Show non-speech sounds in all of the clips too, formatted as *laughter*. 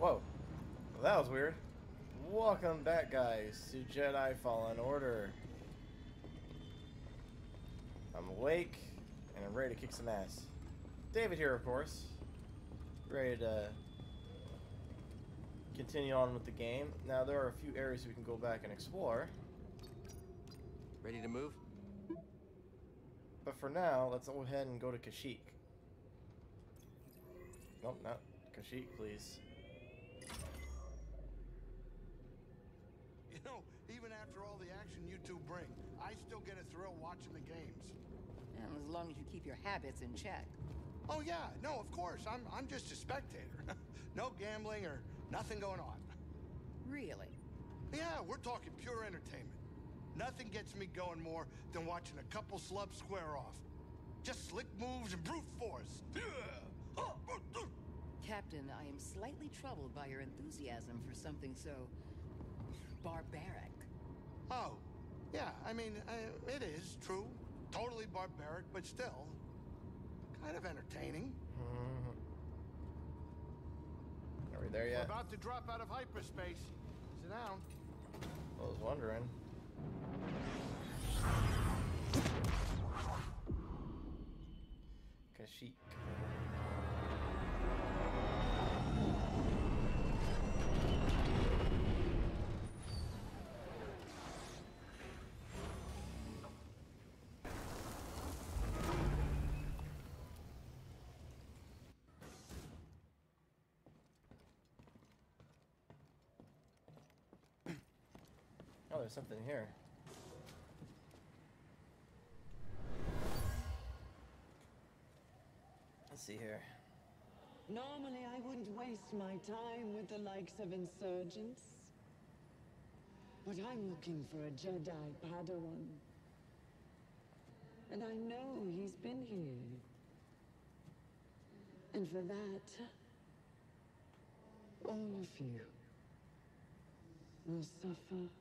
Whoa. Well, that was weird. Welcome back, guys, to Jedi Fallen Order. I'm awake, and I'm ready to kick some ass. David here, of course. Ready to continue on with the game. Now, there are a few areas we can go back and explore. Ready to move? But for now, let's go ahead and go to Kashyyyk. Nope, not Kashyyyk, please. You know, even after all the action you two bring, I still get a thrill watching the games. And as long as you keep your habits in check. Oh yeah, no, of course. I'm I'm just a spectator. *laughs* no gambling or nothing going on. Really? Yeah, we're talking pure entertainment. Nothing gets me going more than watching a couple slubs square off. Just slick moves and brute force. *laughs* Captain, I am slightly troubled by your enthusiasm for something so... barbaric. Oh, yeah, I mean, uh, it is true. Totally barbaric, but still, kind of entertaining. Are we there We're yet? about to drop out of hyperspace. Sit down. I was wondering. Oh, there's something here. Let's see here. Normally, I wouldn't waste my time with the likes of insurgents. But I'm looking for a Jedi Padawan. And I know he's been here. And for that, all of you will suffer.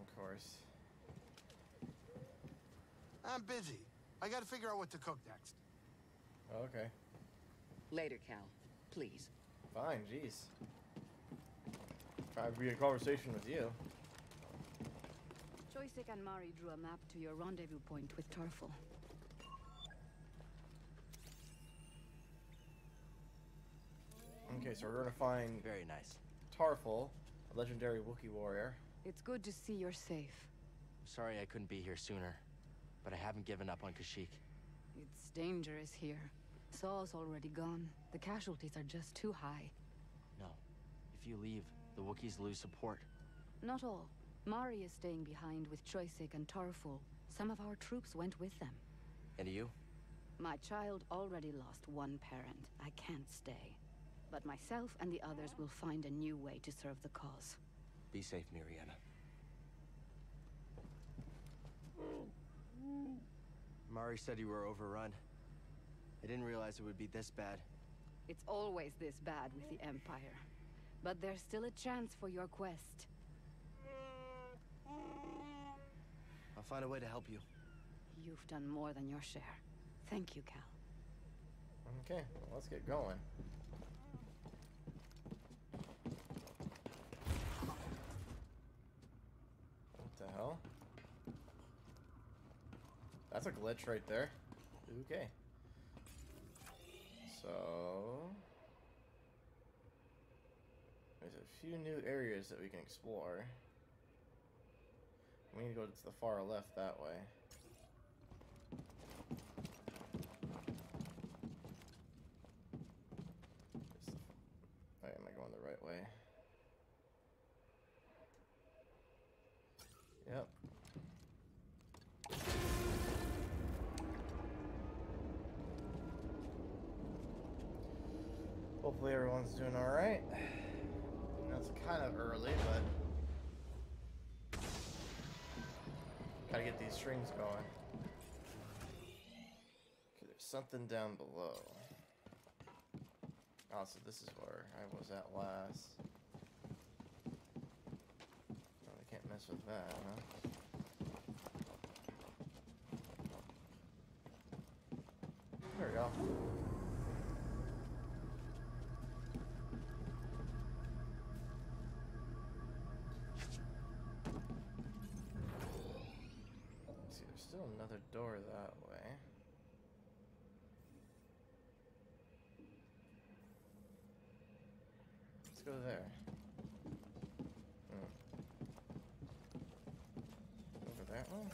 Of course. I'm busy. I gotta figure out what to cook next. Oh, okay. Later, Cal. Please. Fine, jeez. Try to be a conversation with you. Choyyssyk and Mari drew a map to your rendezvous point with Tarful. Okay, so we're gonna find Very nice. Tarful, a legendary Wookiee warrior. It's good to see you're safe. Sorry I couldn't be here sooner, but I haven't given up on Kashyyyk. It's dangerous here. Saw's already gone. The casualties are just too high. No. If you leave, the Wookiees lose support. Not all. Mari is staying behind with Choyyssyk and Tarful. Some of our troops went with them. And you? My child already lost one parent. I can't stay. But myself and the others will find a new way to serve the cause. Be safe, Mariana. Mari said you were overrun. I didn't realize it would be this bad. It's always this bad with the Empire. But there's still a chance for your quest. I'll find a way to help you. You've done more than your share. Thank you, Cal. Okay, well, let's get going. The hell? That's a glitch right there. Okay. So... There's a few new areas that we can explore. We need to go to the far left that way. This- Oh, am I going the right way? Yep. Hopefully everyone's doing alright. It's kind of early, but gotta get these strings going. Okay, there's something down below. Oh, so this is where I was at last. I can't mess with that, huh? There we go. Door that way. Let's go there. Hmm. Over that one?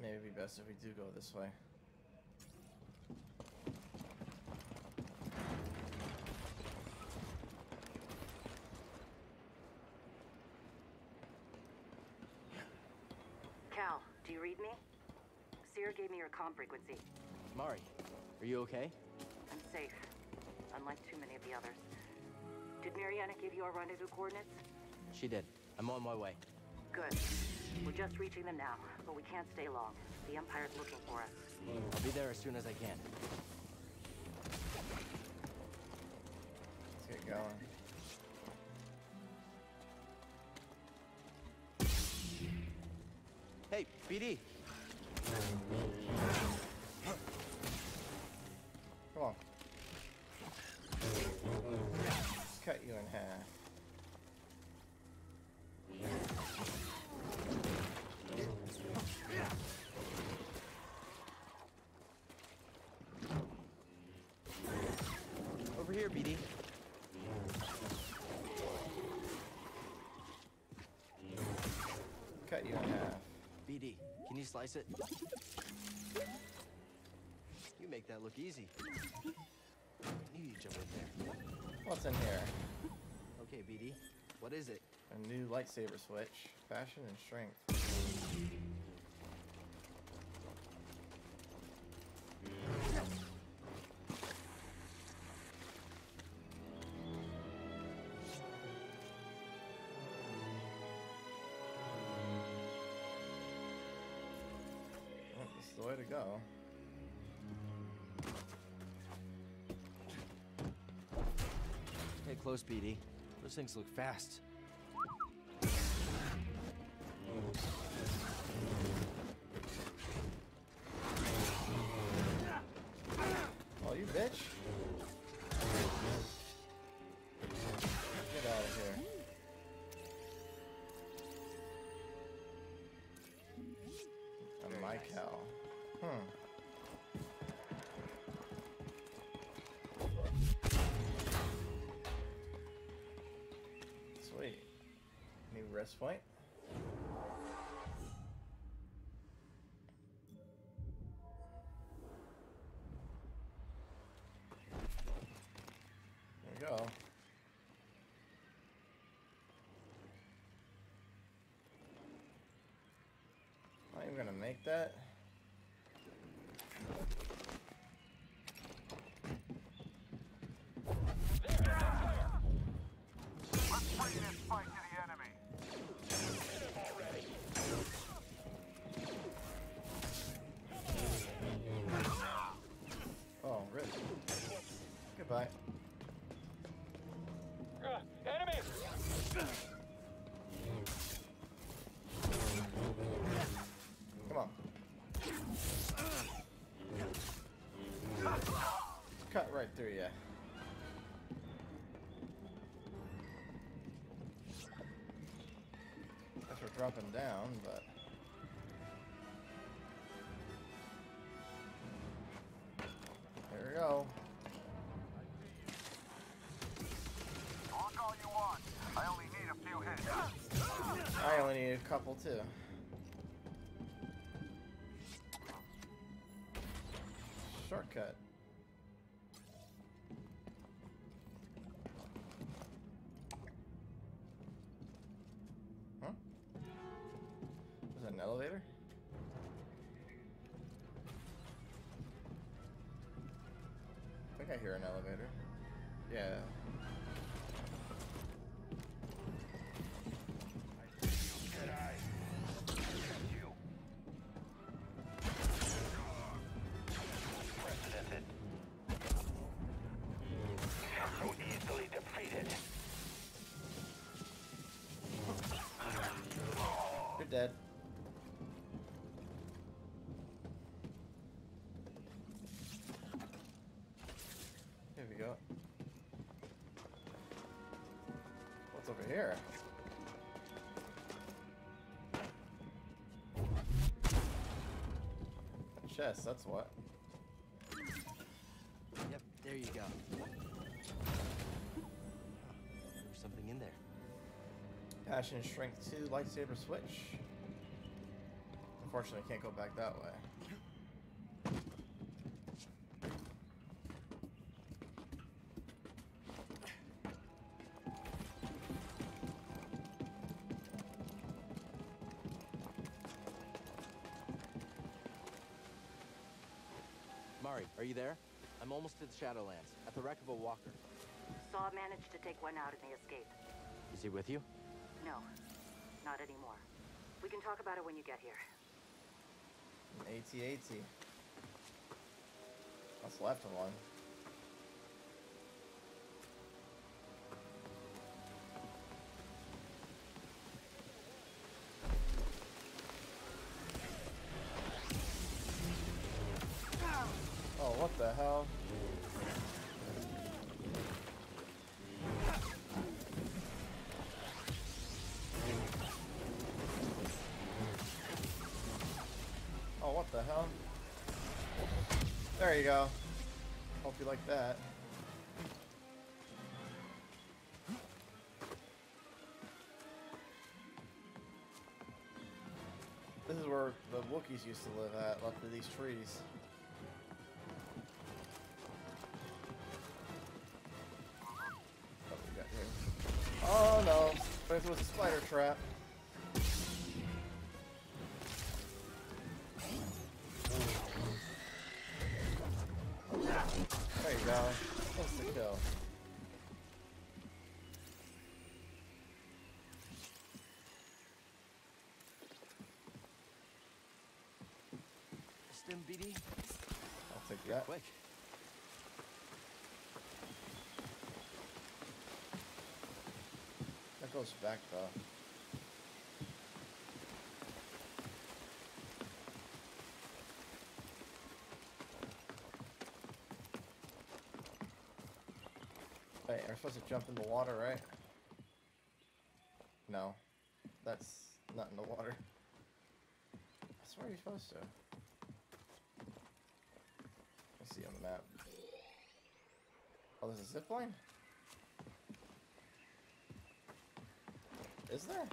Maybe it'd be best if we do go this way. Cal, do you read me? Seer gave me your comm frequency. Mari, are you okay? I'm safe, unlike too many of the others. Did Mariana give you our rendezvous coordinates? She did. I'm on my way. Good. We're just reaching them now, but we can't stay long. The Empire's looking for us. I'll be there as soon as I can. Let's get going. Hey, BD. You in half. BD, can you slice it? You make that look easy. I knew you'd jump in there. What's in here? Okay, BD. What is it? A new lightsaber switch. Fashion and strength. Way to go. Stay close, BD. Those things look fast. Rest point. There we go. Am I even gonna make that? Through you. Guess we're dropping down, but. There we go. Look all you want. I only need a few hits. I only need a couple too. Shortcut. An elevator. Here? Chest, that's what. Yep, there you go. There's something in there. Passion Strength 2 lightsaber switch. Unfortunately, I can't go back that way. The Shadowlands, at the wreck of a walker. Saw managed to take one out and the escaped. Is he with you? No, not anymore. We can talk about it when you get here. AT-AT. What's left of one? Oh, what the hell? The hell? There you go. Hope you like that. This is where the Wookiees used to live at, of these trees. Oh, here? Oh no! But it was a spider trap. You. Close to kill. Stim BD? I'll take that. Quick. That goes back though. Supposed to jump in the water, right? No. That's not in the water. That's where you're supposed to. Let's see on the map. Oh, there's a zip line? Is there?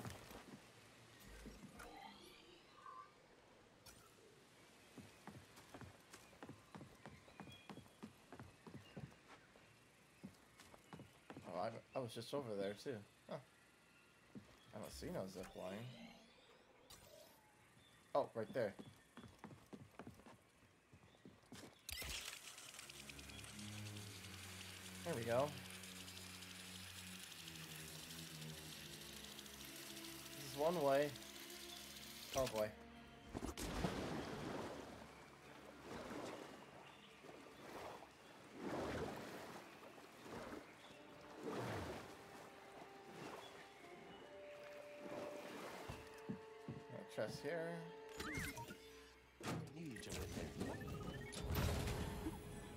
Oh, Just over there too. Huh. I don't see no zip line. Oh, right there. There we go. This is one way. Oh boy. Here. I knew you'd jump in there.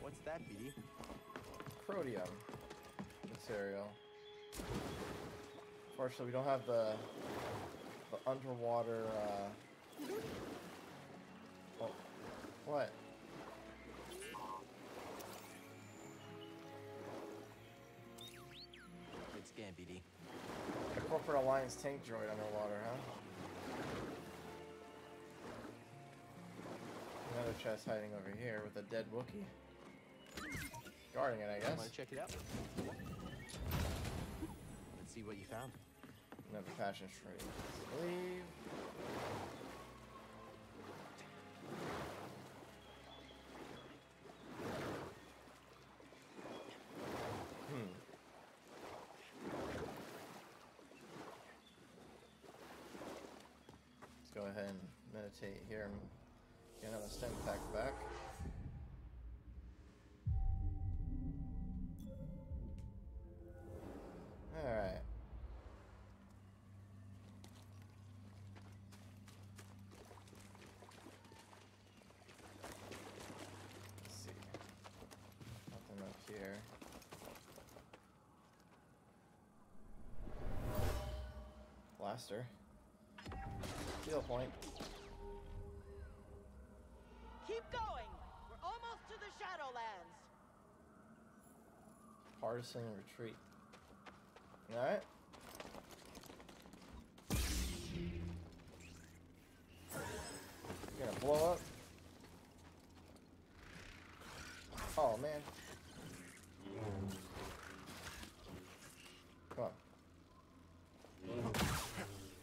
What's that, BD? Crodium material. Unfortunately, we don't have the the underwater. Uh... Oh, what? Good scan, BD. A corporate alliance tank droid underwater, huh? Chest hiding over here with a dead Wookiee. Guarding it, I guess. Want to check it out? Let's see what you found. Another passion tree. Leave. Hmm. Let's go ahead and meditate here and get another stim pack back. Alright. Let's see. Nothing up here. faster. Deal point. Partisan retreat. Alright. Gonna blow up. Oh man. Come on.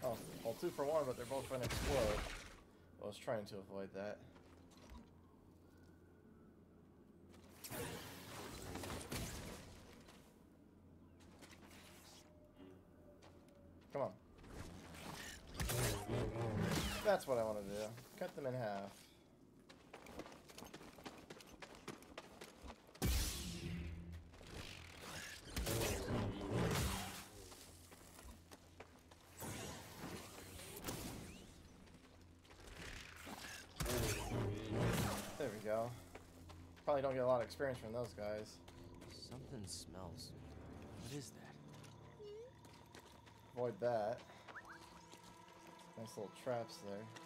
Oh, well two for one, but they're both gonna explode. I was trying to avoid that. Come on. That's what I want to do. Cut them in half. There we go. Probably don't get a lot of experience from those guys. Something smells. What is that? Avoid that. Nice little traps there.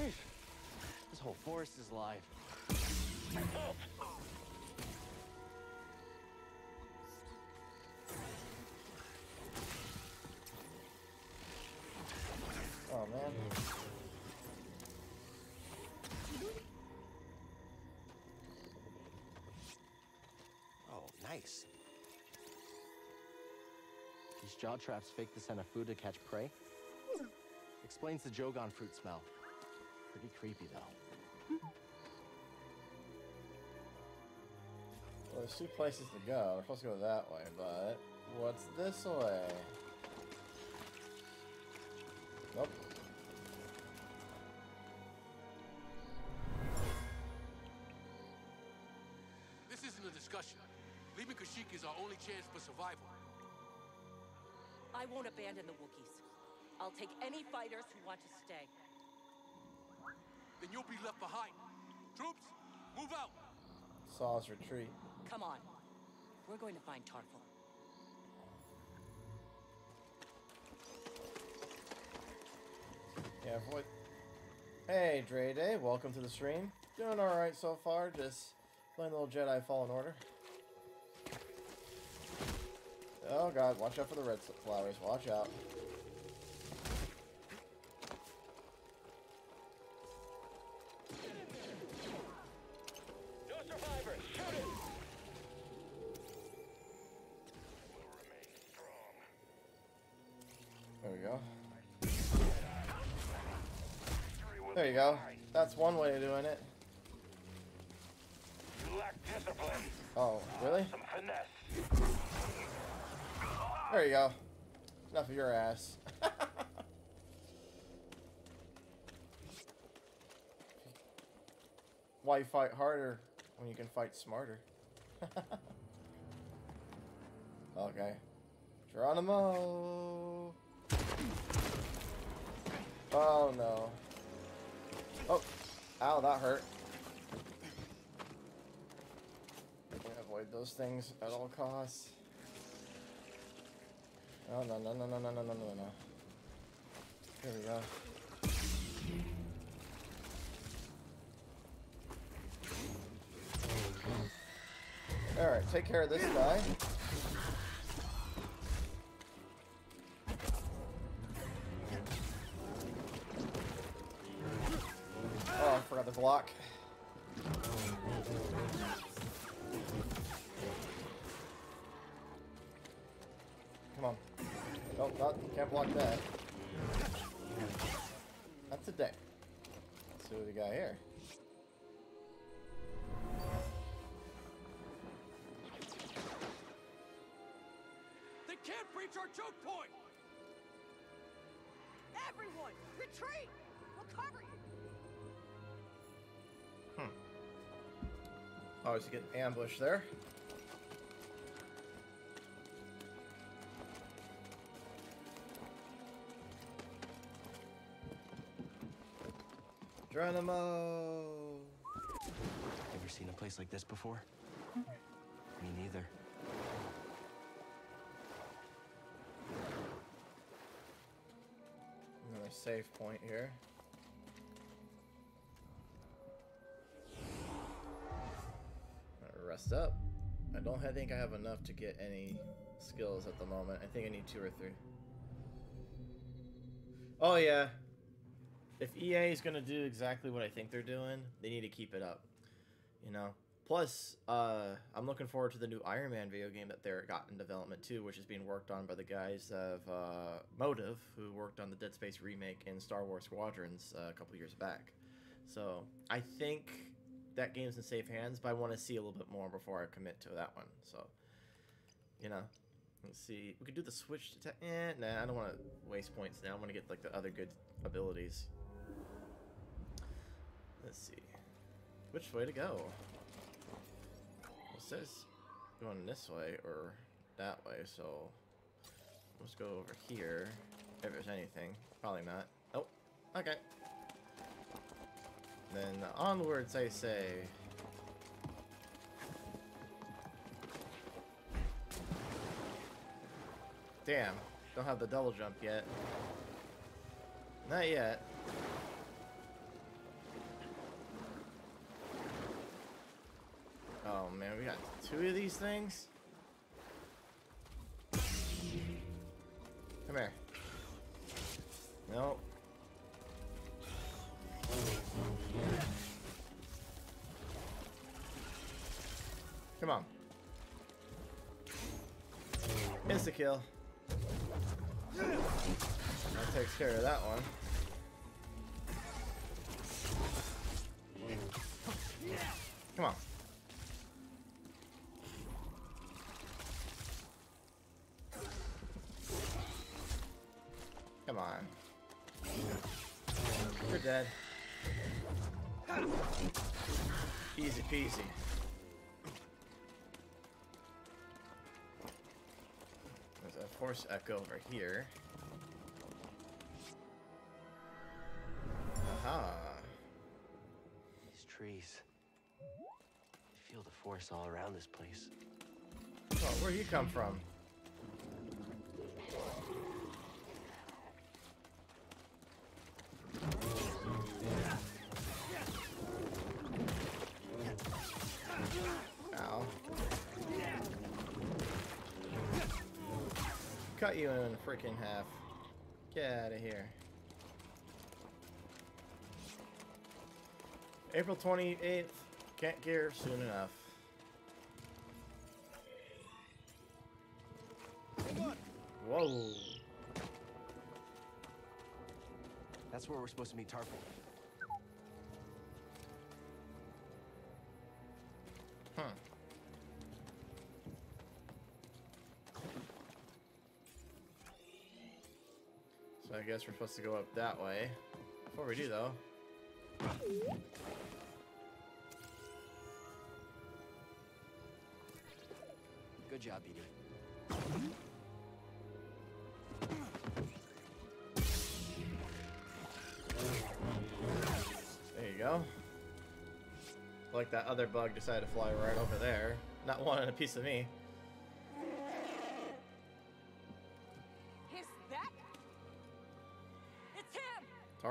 This whole forest is alive. Oh man. Oh, nice. These jaw traps fake the scent of food to catch prey. Explains the Jogan fruit smell. Pretty creepy, though. Well, there's two places to go. We're supposed to go that way, but what's this way? Nope. This isn't a discussion. Leaving Kashyyyk is our only chance for survival. I won't abandon the Wookiees. I'll take any fighters who want to stay. Then you'll be left behind. Troops, move out! Saw's retreat. Come on. We're going to find Tarful. Yeah, avoid. Hey, Dre Day, welcome to the stream. Doing alright so far, just playing a little Jedi Fallen Order. Oh god, watch out for the red flowers, watch out. There you go. Enough of your ass. *laughs* Why fight harder when you can fight smarter? *laughs* okay. Geronimo! Oh no. Oh! Ow, that hurt. Avoid those things at all costs. Oh, no, no, no, no, no, no, no, no, no. Here we go. Alright, take care of this guy. Oh, I forgot the block. Can't block that. That's a deck. Let's see what we got here. They can't breach our choke point! Everyone, retreat! We'll cover you! Hmm. Always get ambushed there. Geronimo! Ever seen a place like this before? Me neither. Another save point here. rest up. I don't think I have enough to get any skills at the moment. I think I need two or three. Oh yeah, if EA is gonna do exactly what I think they're doing, they need to keep it up. You know. Plus, uh, I'm looking forward to the new Iron Man video game that they're got in development too, which is being worked on by the guys of uh, Motive, who worked on the Dead Space remake in Star Wars Squadrons uh, a couple years back. So I think that game's in safe hands, but I want to see a little bit more before I commit to that one. So, you know, let's see. We could do the switch to. Eh, nah, I don't want to waste points now. I want to get like the other good abilities. Let's see. Which way to go? It says going this way or that way, so let's go over here. If there's anything. Probably not. Oh, okay. Then onwards, I say. Damn, don't have the double jump yet. Not yet. Oh man, we got two of these things? Come here. Nope. Come on. Insta kill. That takes care of that one. Come on. Dead. Easy peasy. There's a force echo over here. Aha. These trees. You feel the force all around this place. Oh, where you come from? Cut you in freaking half. Get out of here. April 28th. Can't gear soon enough. Whoa. That's where we're supposed to meet Tarful. Guess we're supposed to go up that way. Before we do though. Good job, BD. There you go. Like that other bug decided to fly right over there. Not wanting a piece of me.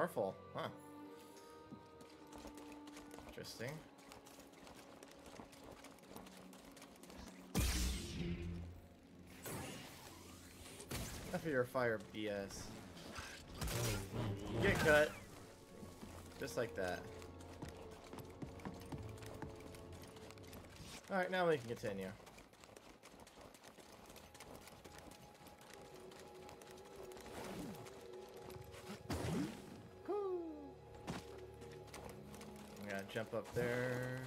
Tarful, huh. Interesting. Enough of your fire BS. Get cut. Just like that. Alright, now we can continue. We up there.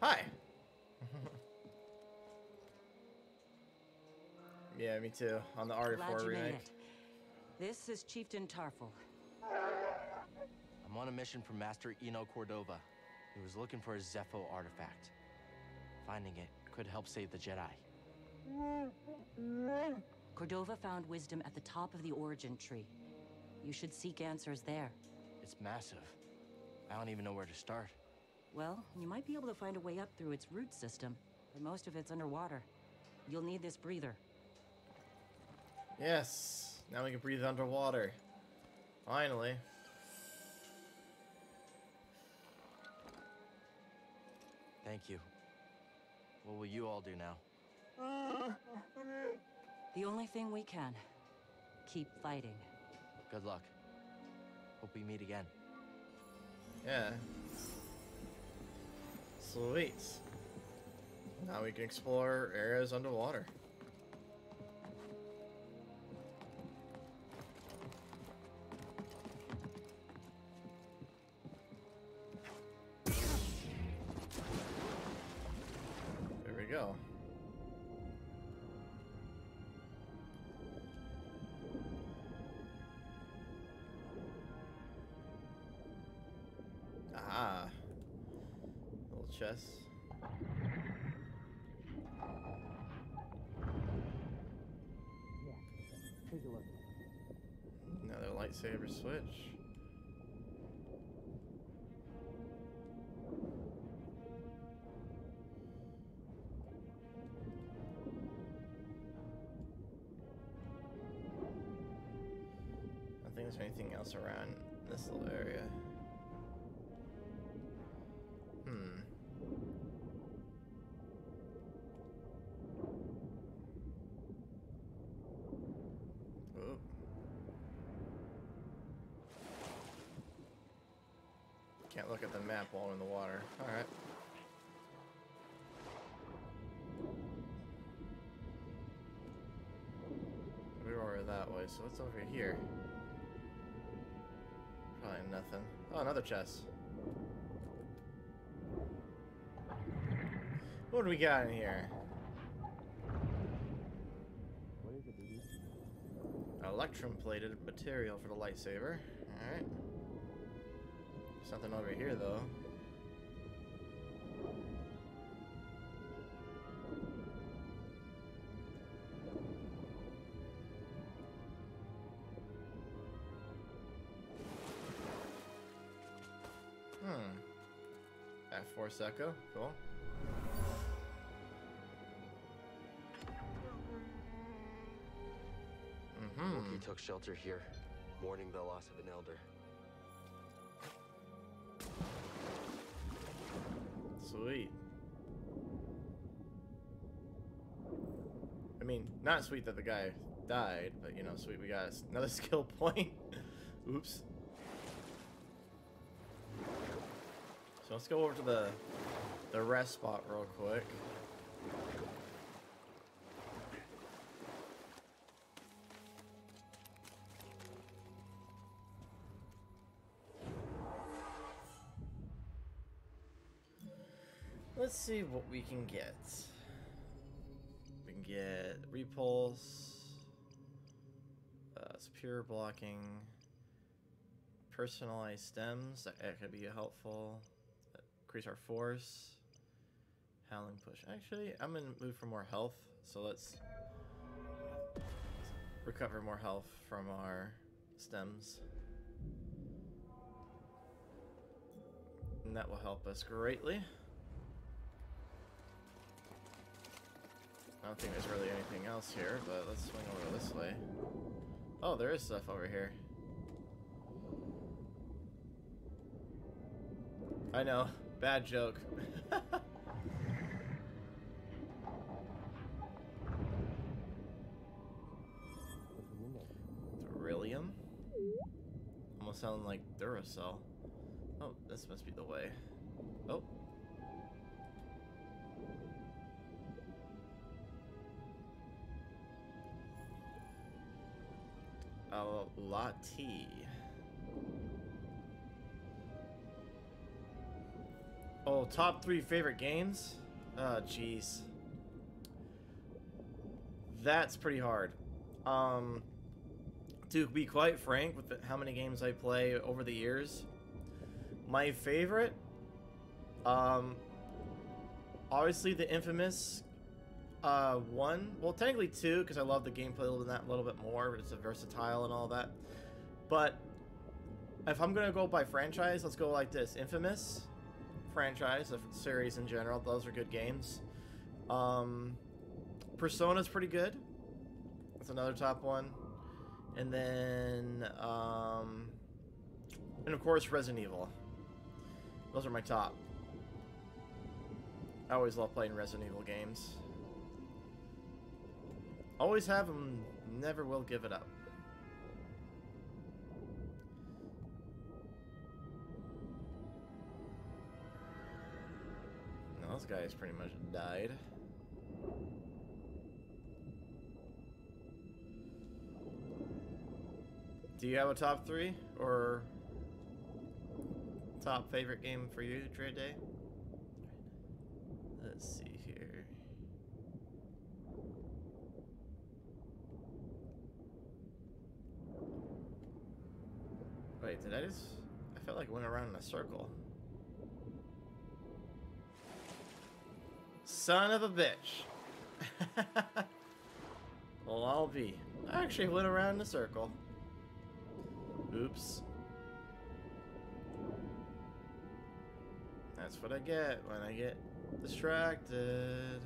Hi! *laughs* yeah, me too. On the Glad RE4 remake. This is Chieftain Tarful. I'm on a mission from Master Eno Cordova. He was looking for a Zeffo artifact. Finding it could help save the Jedi. Cordova found wisdom at the top of the origin tree. You should seek answers there. It's massive. I don't even know where to start. Well, you might be able to find a way up through its root system, but most of it's underwater. You'll need this breather. Yes. Now we can breathe underwater. Finally. Thank you. What will you all do now? *laughs* The only thing we can. Keep fighting. Good luck. Hope we meet again. Yeah. Sweet. Now we can explore areas underwater. Ah. Little look. Another lightsaber switch. I think there's anything else around this little area. Can't look at the map while we're in the water. Alright. We were that way, so what's over here? Probably nothing. Oh, another chest. What do we got in here? What is it, Electrum plated material for the lightsaber. Something over here though. Hmm. At Force Echo. Cool. Mm-hmm. Wookiee took shelter here, mourning the loss of an elder. Sweet. I mean, not sweet that the guy died, but you know, sweet we got *laughs* another skill point. Oops. So let's go over to the the rest spot real quick. See what we can get. We can get repulse, uh, superior blocking, personalized stims. That, that could be helpful. Increase our force. Howling push. Actually, I'm gonna move for more health. So let's recover more health from our stims. And that will help us greatly. I don't think there's really anything else here, but let's swing over this way. Oh, there is stuff over here. I know, bad joke. *laughs* Beryllium? Almost sounding like Duracell. Oh, this must be the way. Oh. A Lati. Oh, top three favorite games? Oh, jeez. That's pretty hard. Um, to be quite frank, with the, how many games I play over the years, my favorite, um, obviously the infamous uh, one. Well, technically two, because I love the gameplay a little, bit, a little bit more. But it's a versatile and all that. But if I'm gonna go by franchise, let's go like this: Infamous franchise, the series in general. Those are good games. Um, Persona's pretty good. That's another top one. And then, um, and of course, Resident Evil. Those are my top. I always love playing Resident Evil games. Always have them, never will give it up. Now, those guys pretty much died. Do you have a top three or top favorite game for you, Trade Day? Let's see here. Wait, did I just? I felt like I went around in a circle. Son of a bitch. *laughs* well, I'll be. I actually went around in a circle. Oops. That's what I get when I get distracted.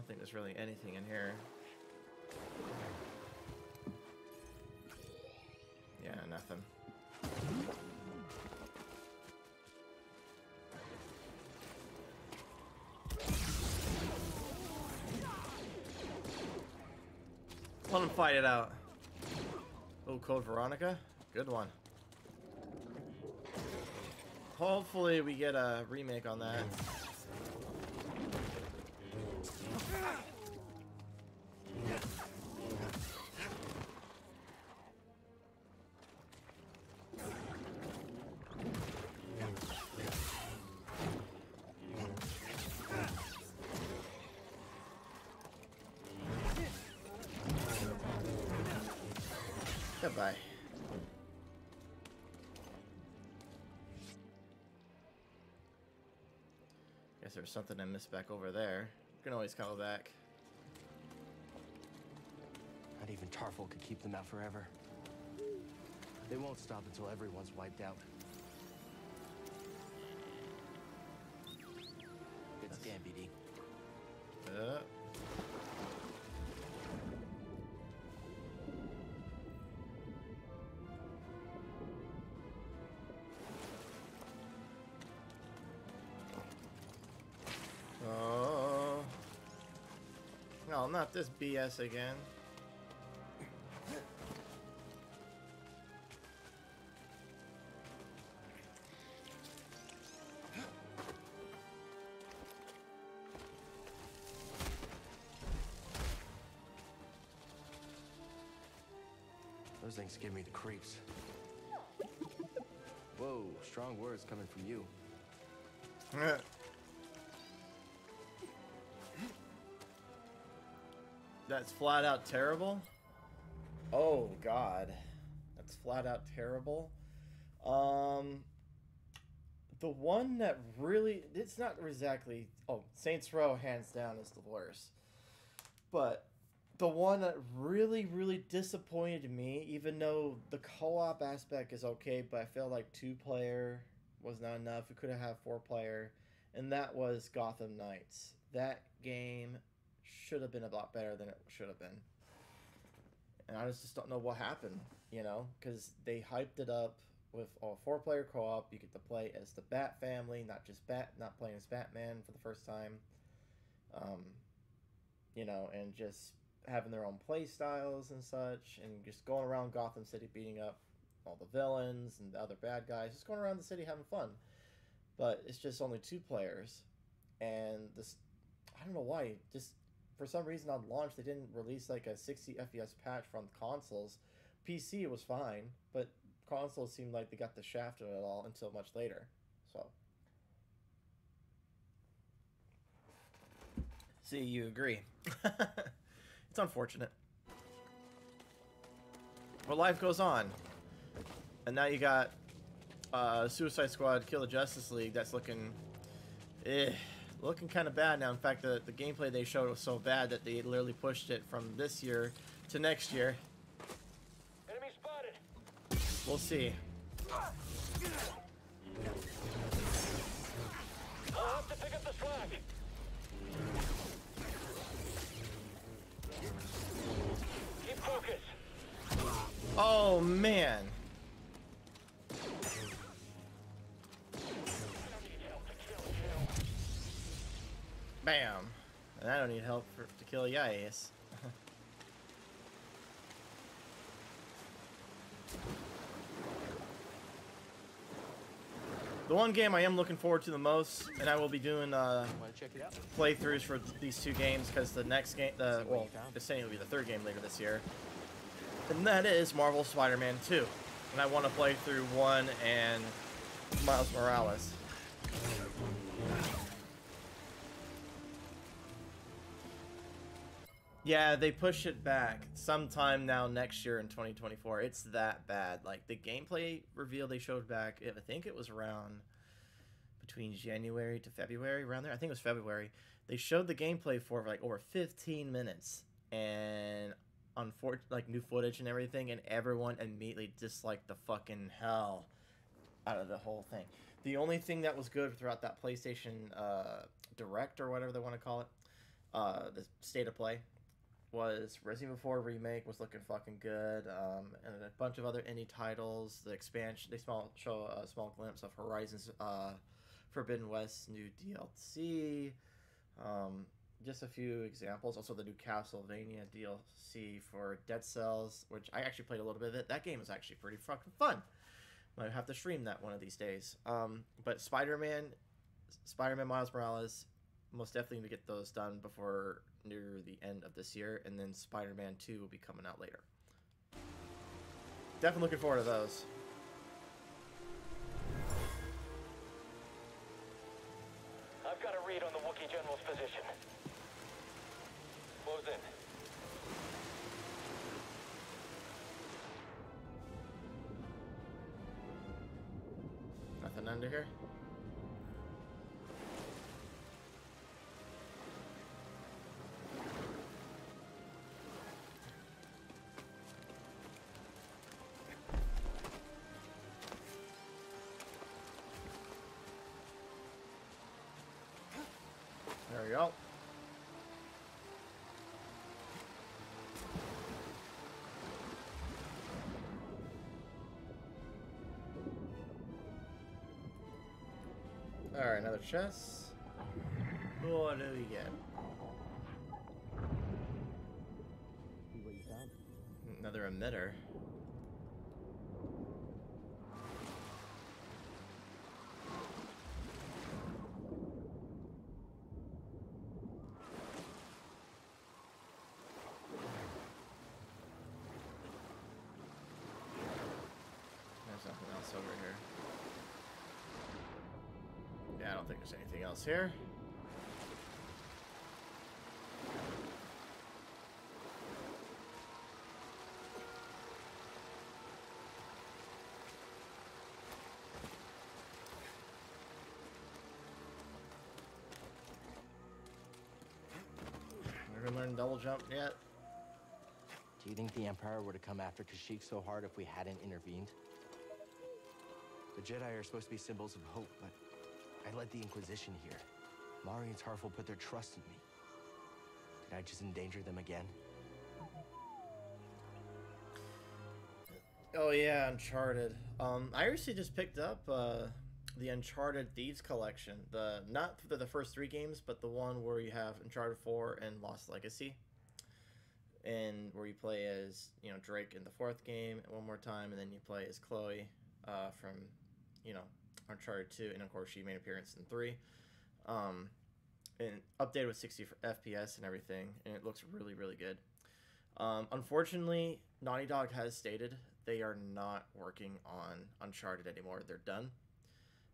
Don't think there's really anything in here. Yeah, nothing. Let him fight it out. Oh, Code Veronica? Good one. Hopefully we get a remake on that. Guess there's something I missed back over there. You can always come back. Not even Tarfful could keep them out forever. They won't stop until everyone's wiped out. Good stand, BD. Uh. No, not this BS again. Those things give me the creeps. Whoa, strong words coming from you. *laughs* That's flat out terrible. Oh god. That's flat out terrible. Um the one that really it's not exactly oh, Saints Row hands down is the worst. But the one that really really disappointed me even though the co-op aspect is okay, but I feel like two player was not enough. We could have had four player and that was Gotham Knights. That game should have been a lot better than it should have been. And I just don't know what happened, you know, because they hyped it up with a four-player co-op. You get to play as the Bat family, not just Bat, not playing as Batman for the first time. Um, you know, and just having their own play styles and such, and just going around Gotham City beating up all the villains and the other bad guys, just going around the city having fun. But it's just only two players, and this, I don't know why, just for some reason on launch they didn't release like a 60 FPS patch from consoles. PC was fine, but consoles seemed like they got the shaft of it all until much later. So. See, you agree. *laughs* it's unfortunate. But life goes on. And now you got uh, Suicide Squad Kill the Justice League that's looking eh, looking kind of bad now. In fact, the, the gameplay they showed was so bad that they literally pushed it from this year to next year. Enemy spotted. We'll see. I'll have to pick up the slack. Keep focus. Oh man. Bam. And I don't need help for, to kill Yais. *laughs* the one game I am looking forward to the most, and I will be doing uh, check it out? playthroughs for these two games because the next game, the well, it's saying it'll be the third game later this year, and that is Marvel Spider-Man 2, and I want to play through one and Miles Morales. Yeah, they push it back sometime now next year in 2024. It's that bad. Like the gameplay reveal they showed back, I think it was around between January to February, around there. I think it was February. They showed the gameplay for like over 15 minutes and for like new footage and everything, and everyone immediately disliked the fucking hell out of the whole thing. The only thing that was good throughout that PlayStation uh, Direct or whatever they want to call it, uh, the state of play, was Resident Evil 4 remake was looking fucking good, um, and a bunch of other indie titles. The expansion they small show a small glimpse of Horizon's uh, Forbidden West new DLC. Um, just a few examples. Also, the new Castlevania DLC for Dead Cells, which I actually played a little bit of it. That game is actually pretty fucking fun. Might have to stream that one of these days. Um, but Spider-Man, Spider-Man Miles Morales, most definitely get those done before near the end of this year, and then Spider-Man 2 will be coming out later. Definitely looking forward to those. I've got a read on the Wookiee General's position. Close in. Nothing under here. Alright, another chest. What do we get? See what you found. Another emitter. There's nothing else over here. Yeah, I don't think there's anything else here. Never learned double jump yet. Do you think the Empire would have come after Kashyyyk so hard if we hadn't intervened? The Jedi are supposed to be symbols of hope, but I led the Inquisition here. Mari and Tarfful put their trust in me. Did I just endanger them again? Oh yeah, Uncharted. Um, I actually just picked up uh, the Uncharted Thieves Collection. The not the, the first three games, but the one where you have Uncharted Four and Lost Legacy, and where you play as you know Drake in the fourth game one more time, and then you play as Chloe uh, from you know Uncharted Two, and of course she made an appearance in three. Um, and updated with 60 FPS and everything, and it looks really really good. Um, unfortunately, Naughty Dog has stated they are not working on Uncharted anymore. They're done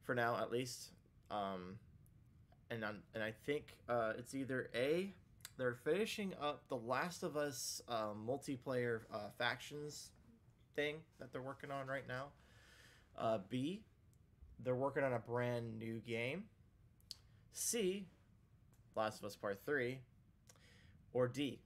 for now, at least. Um, and and I think uh, it's either a they're finishing up the Last of Us uh, multiplayer uh, factions thing that they're working on right now. Uh, B, they're working on a brand new game. C, Last of Us Part Three, or D,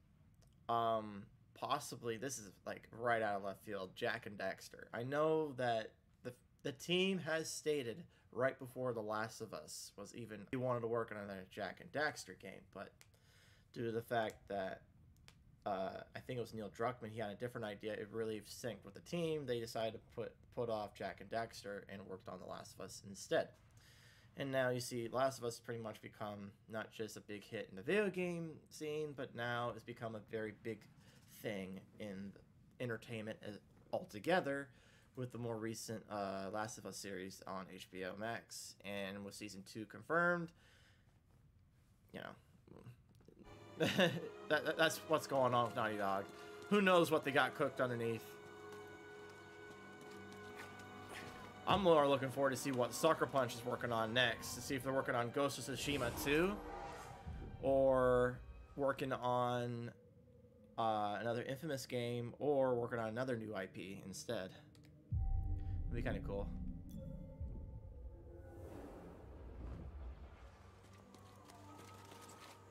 um, possibly this is like right out of left field. Jak and Daxter. I know that the the team has stated right before The Last of Us was even he wanted to work on another Jak and Daxter game, but due to the fact that uh, I think it was Neil Druckmann, he had a different idea. It really synced with the team. They decided to put put off Jak and Daxter and worked on The Last of Us instead. And now you see Last of Us pretty much become not just a big hit in the video game scene, but now it's become a very big thing in entertainment altogether with the more recent uh, Last of Us series on HBO Max. And with season two confirmed, you know, *laughs* that, that, that's what's going on with Naughty Dog. Who knows what they got cooked underneath? I'm more looking forward to see what Sucker Punch is working on next. To see if they're working on Ghost of Tsushima 2 or working on uh, another Infamous game or working on another new IP instead. It'd be kind of cool.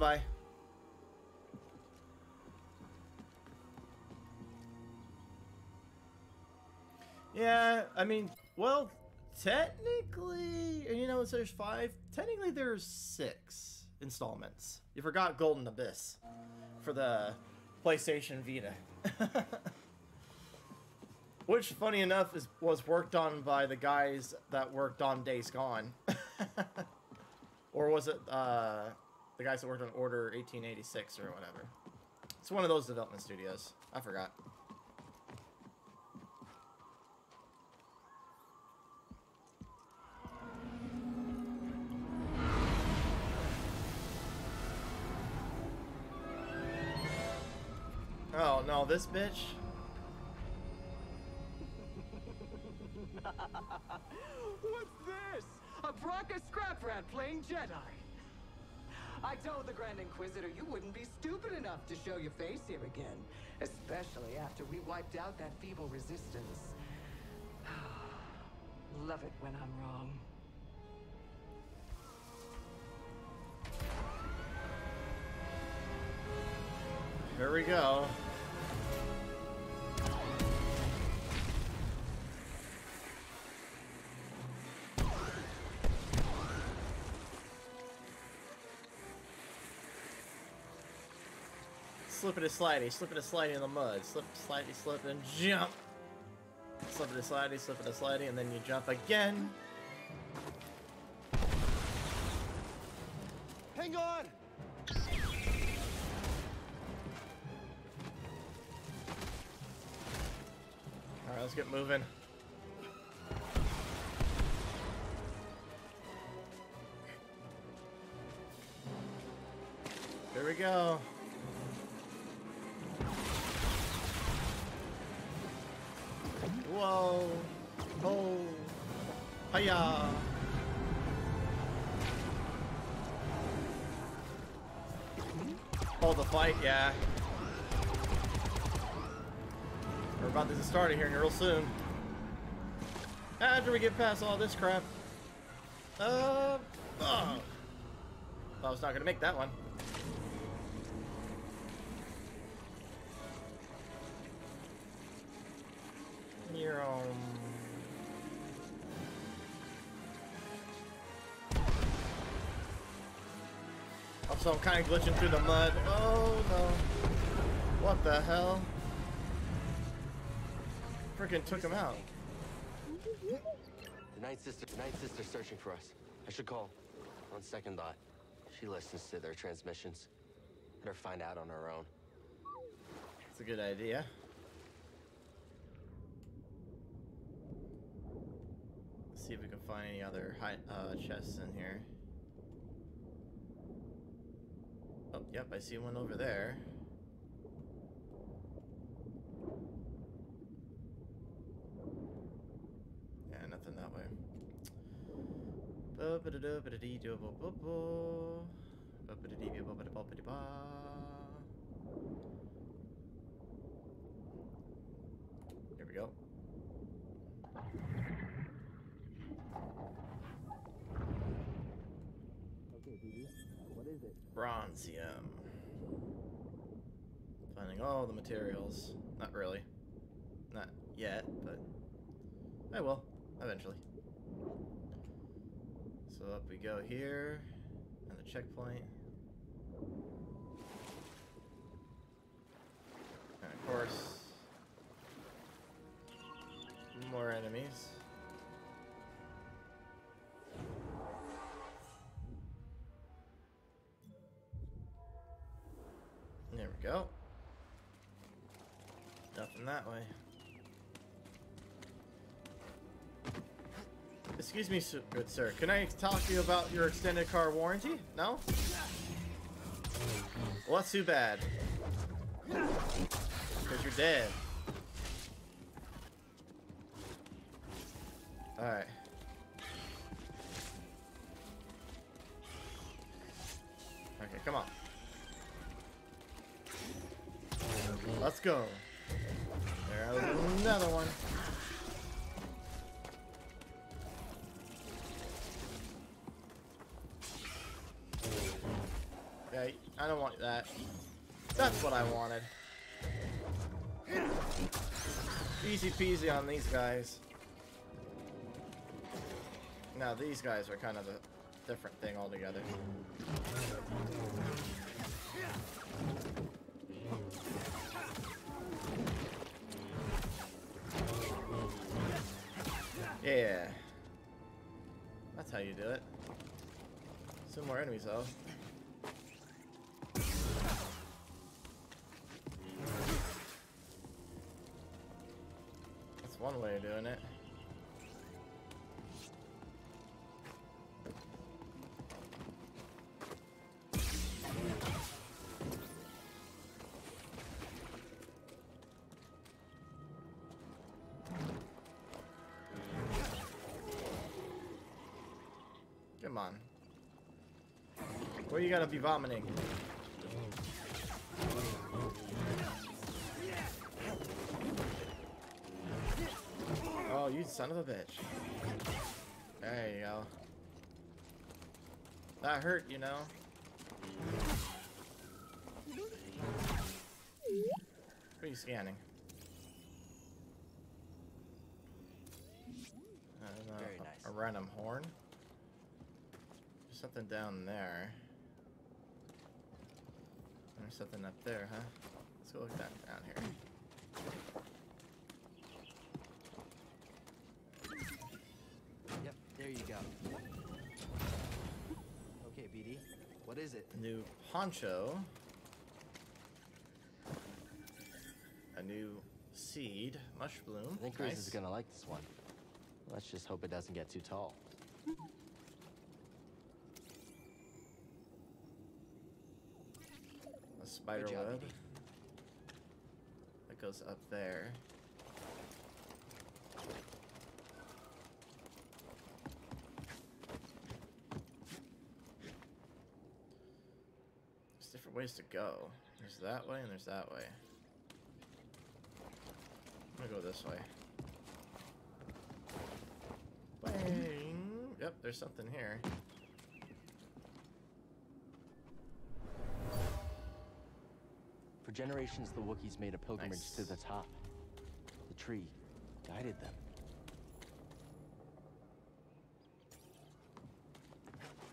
Goodbye. Yeah, I mean, well, technically, you know, so there's five. Technically, there's six installments. You forgot Golden Abyss for the PlayStation Vita. *laughs* Which, funny enough, is was worked on by the guys that worked on Days Gone. *laughs* or was it uh, the guys that worked on Order 1886 or whatever? It's one of those development studios. I forgot. Oh no, this bitch. *laughs* What's this? A Bracca scrap rat playing Jedi. I told the Grand Inquisitor you wouldn't be stupid enough to show your face here again. Especially after we wiped out that feeble resistance. *sighs* Love it when I'm wrong. Here we go. Slipping and slidey, slipping and sliding in the mud. Slip, slidey, slip, and jump. Slipping and slidey, slipping and slidey, and then you jump again. Hang on! Alright, let's get moving. Here we go. Whoa. Oh. Hiya. Oh, the fight, yeah. We're about to start it here real soon. After we get past all this crap. Uh, oh. I was not gonna make that one. Here. Oh, also, I'm kind of glitching through the mud. Oh no. What the hell? Freaking took him out. The Ninth Sister, the Ninth Sister's searching for us. I should call. On second thought, she listens to their transmissions. Let her find out on her own. It's a good idea. See if we can find any other high, uh, chests in here. Oh, yep, I see one over there. Yeah, nothing that way. Here we go. Okay, BD, what is it? Bronzium. Finding all the materials. Not really. Not yet, but I will, eventually. So up we go here, and the checkpoint. And of course, more enemies. There we go. Nothing that way. Excuse me, good sir. Can I talk to you about your extended car warranty? No? Well, that's too bad. Because you're dead. Alright. Okay, come on. Let's go. There's another one. Okay, I don't want that. That's what I wanted. Easy peasy on these guys. Now these guys are kind of a different thing altogether. Yeah. That's how you do it. Some more enemies though. That's one way of doing it. Come on. Where you gotta be vomiting? Oh, you son of a bitch. There you go. That hurt, you know. What are you scanning? I don't know, Very nice. A random horn? Something down there. There's something up there, huh? Let's go look that down here. Yep, there you go. Okay, BD, what is it? New poncho. A new seed, mush bloom. I think nice. is gonna like this one. Let's just hope it doesn't get too tall. Spider job, web. That goes up there. There's different ways to go. There's that way and there's that way. I'm gonna go this way. Bang! Yep, there's something here. For generations, the Wookiees made a pilgrimage Nice. to the top. The tree guided them.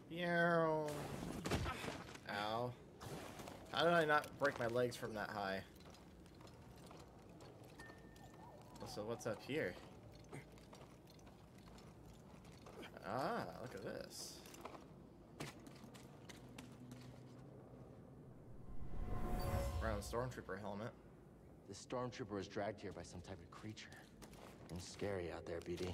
Meow. Ow. How did I not break my legs from that high? So what's up here? Ah, look at this. Brown stormtrooper helmet. This stormtrooper was dragged here by some type of creature. And scary out there, BD.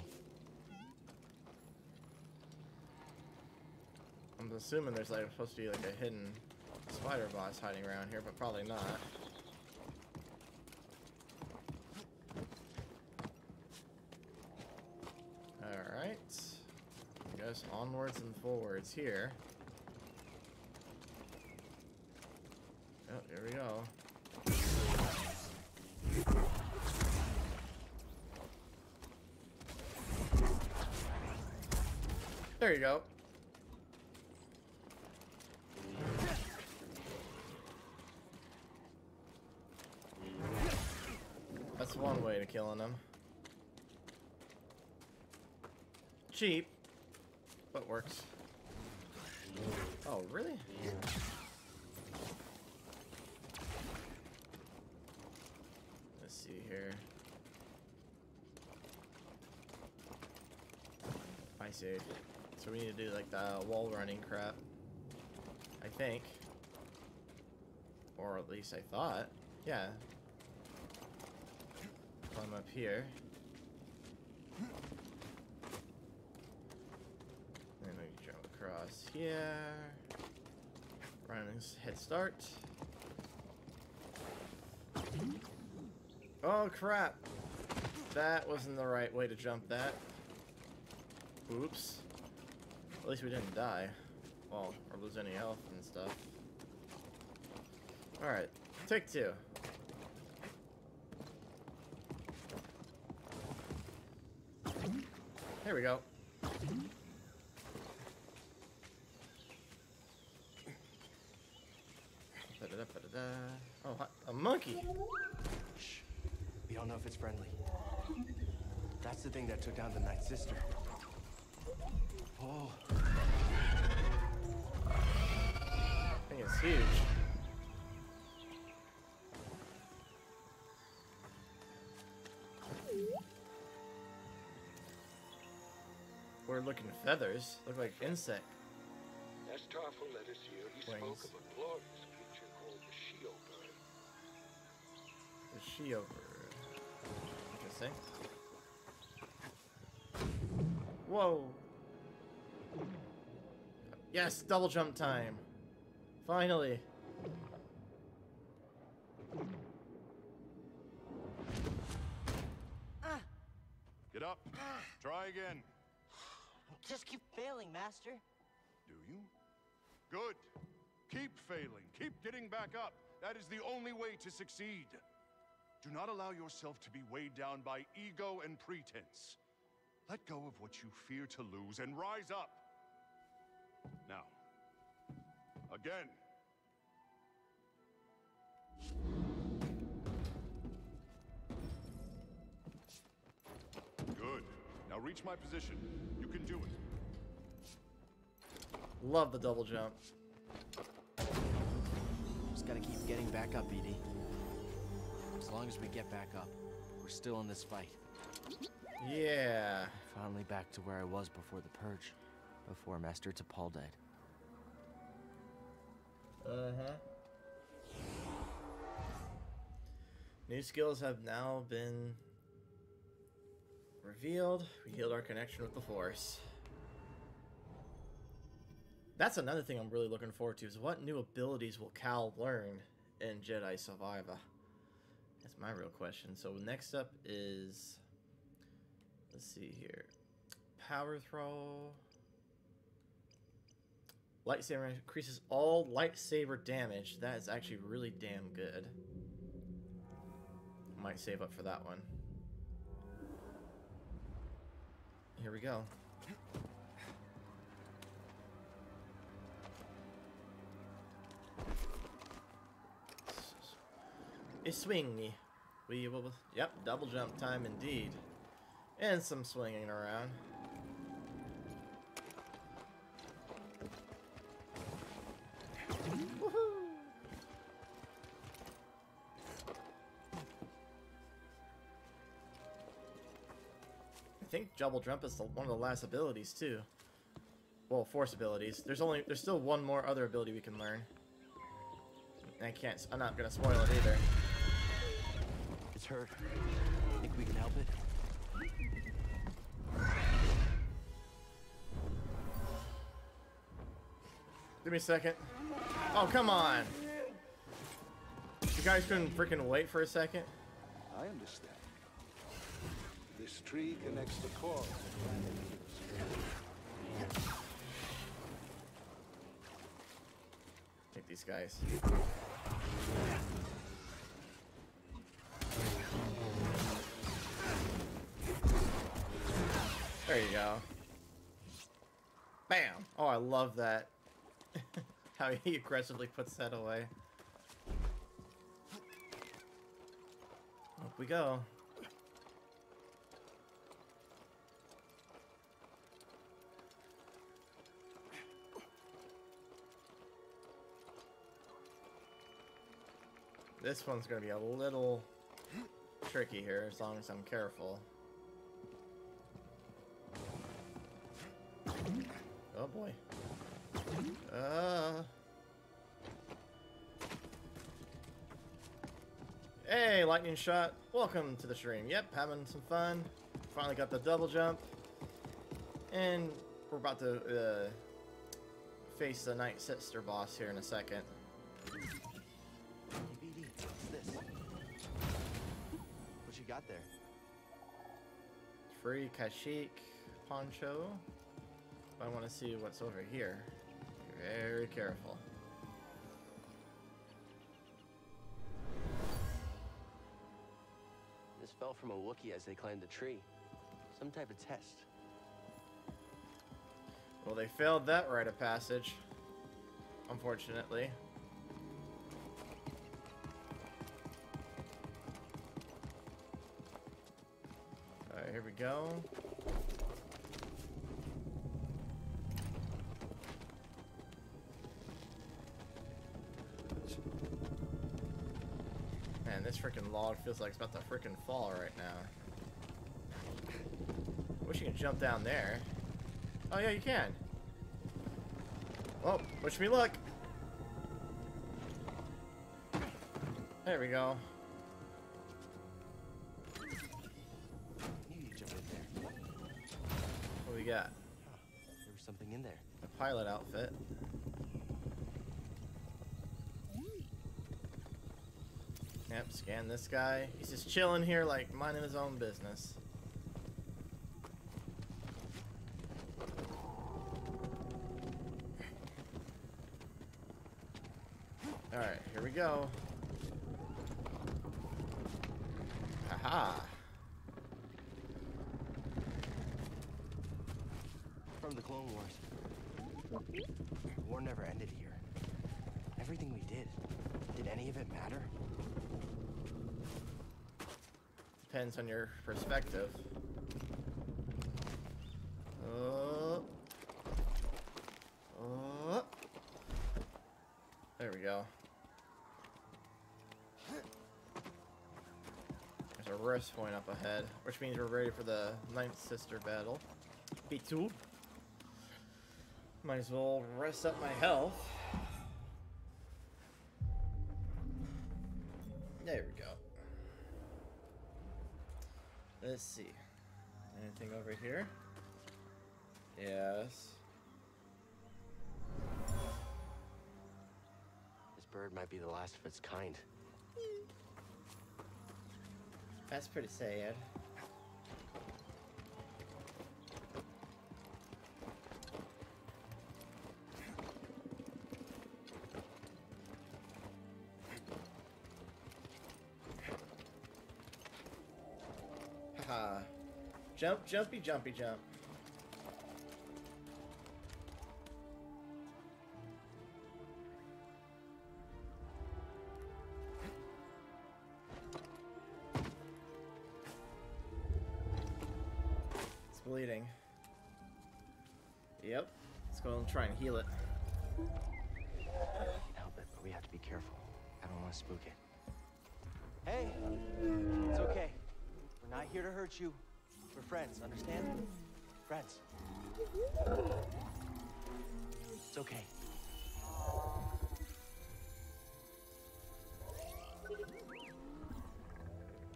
I'm assuming there's like supposed to be like a hidden spider boss hiding around here, but probably not. Alright. I guess onwards and forwards here. Oh, here we go. There you go. That's one way to killing them. Cheap, but works. Oh, really? Let's see here. I see. So we need to do like the wall running crap. I think. Or at least I thought. Yeah. Climb up here. And we jump across here. Running head start. Oh crap! That wasn't the right way to jump that. Oops. At least we didn't die. Well, or lose any health and stuff. Alright, take two. There we go. Oh, a monkey! Shh. We don't know if it's friendly. That's the thing that took down the Ninth Sister. Oh. Is huge. We're looking feathers. Look like insect Nestarful let us hear he spoke Wings. of a glorious creature called the Sheober. The she over. Interesting. Whoa. Yes, double jump time. Finally. Get up. Try again. Just keep failing, Master. Do you? Good. Keep failing. Keep getting back up. That is the only way to succeed. Do not allow yourself to be weighed down by ego and pretense. Let go of what you fear to lose and rise up. Now, again. Good. Now reach my position. You can do it. Love the double jump. Just gotta keep getting back up, Edie. As long as we get back up, we're still in this fight. Yeah. Finally back to where I was before the purge. Before Master Tapal died. Uh-huh. New skills have now been revealed. We healed our connection with the Force. That's another thing I'm really looking forward to is what new abilities will Cal learn in Jedi Survivor? That's my real question. So next up is let's see here. Power throw. Lightsaber increases all lightsaber damage. That is actually really damn good. Might save up for that one. Here we go. A swing. We will. Yep, double jump time indeed. And some swinging around. Think double jump is the, one of the last abilities too. Well, force abilities. There's only there's still one more other ability we can learn. And I can't. I'm not gonna spoil it either. It's hurt. Think we can help it? Give me a second. Oh, come on. You guys couldn't freaking wait for a second? I understand. This tree connects the core of the planet. Take these guys. There you go. Bam! Oh, I love that. *laughs* How he aggressively puts that away. Up we go. This one's gonna be a little tricky here, as long as I'm careful. Oh boy. Uh. Hey, lightning shot. Welcome to the stream. Yep, having some fun. Finally got the double jump. And we're about to uh, face the Ninth Sister boss here in a second. You got there? Free Kashyyyk poncho. I want to see what's over here. Be very careful. This fell from a Wookiee as they climbed the tree. Some type of test. Well, they failed that rite of passage. Unfortunately. Alright, here we go. Man, this freaking log feels like it's about to freaking fall right now. Wish you could jump down there. Oh yeah, you can. Oh, wish me luck. There we go. Pilot outfit. Yep, scan this guy. He's just chilling here like minding his own business. Alright, here we go. Haha. From the Clone Wars. The war never ended here. Everything we did, did any of it matter? Perspective. Oh. Oh. There we go. There's a rest point up ahead, which means we're ready for the Ninth Sister battle. B2. Might as well rest up my health. Be the last of its kind. That's pretty sad. Haha. Jump, jumpy, jumpy, jump. Heal it. I can't help it, but we have to be careful. I don't want to spook it. Hey! It's okay. We're not here to hurt you. We're friends, understand? Friends. It's okay.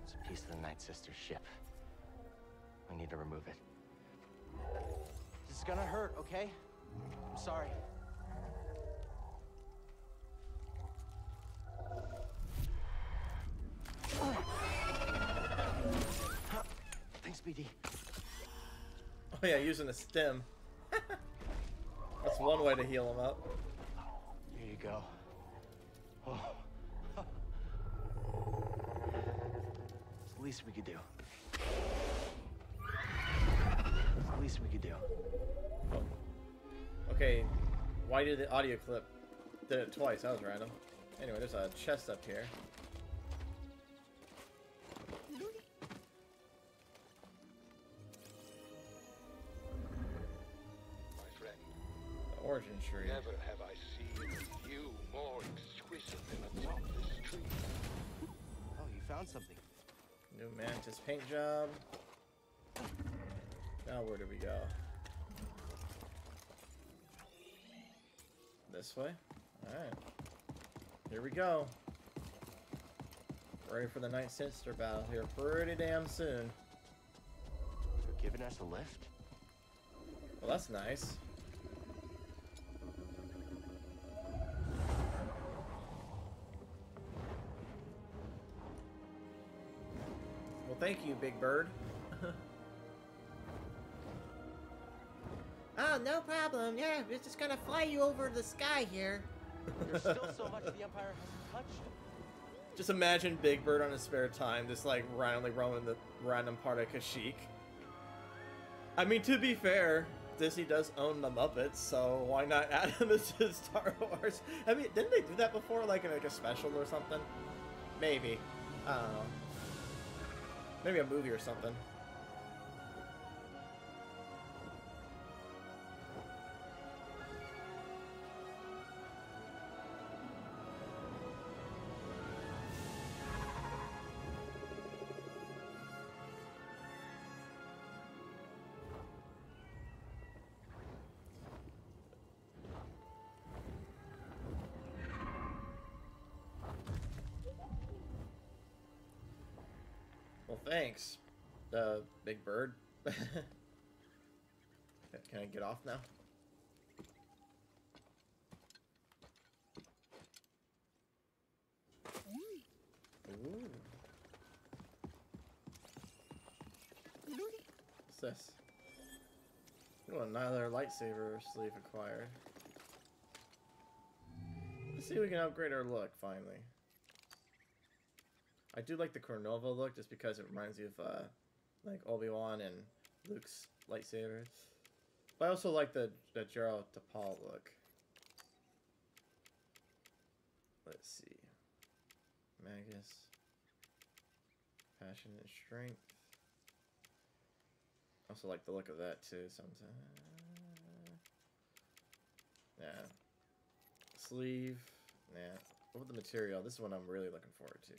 It's a piece of the Ninth Sister's ship. We need to remove it. This is gonna hurt, okay? I'm sorry. Thanks, BD. Oh yeah, using a stim. *laughs* That's one way to heal him up. Here you go. Oh. it's the least we could do. It's the least we could do. Oh. Okay, why did the audio clip did it twice? That was random. Anyway, there's a chest up here. My friend, The origin tree. never have I seen you more exquisite than atop this tree. Oh, you found something. New mantis paint job. Now where do we go? This way? Alright. Here we go. Ready for the Ninth Sister battle here pretty damn soon. You're giving us a lift? Well, that's nice. Well, thank you, Big Bird. Oh, no problem. Yeah, we're just gonna fly you over the sky here. There's still so much the Empire hasn't touched. Just imagine Big Bird on his spare time, just like randomly roaming the random part of Kashyyyk. I mean, to be fair, Disney does own the Muppets, so why not *laughs* add them to Star Wars? I mean, didn't they do that before, like in like a special or something? Maybe. I don't know. Maybe a movie or something. Well, thanks, uh, Big Bird. *laughs* Can I get off now? Ooh. What's this? Another lightsaber sleeve acquired. Let's see if we can upgrade our look, finally. I do like the Cordova look just because it reminds me of uh, like Obi-Wan and Luke's lightsabers. But I also like the, the Jaro Tapal look. Let's see. Magus. Passion and strength. I Also like the look of that too sometimes. Yeah. Sleeve. Yeah. What about the material? This is one I'm really looking forward to.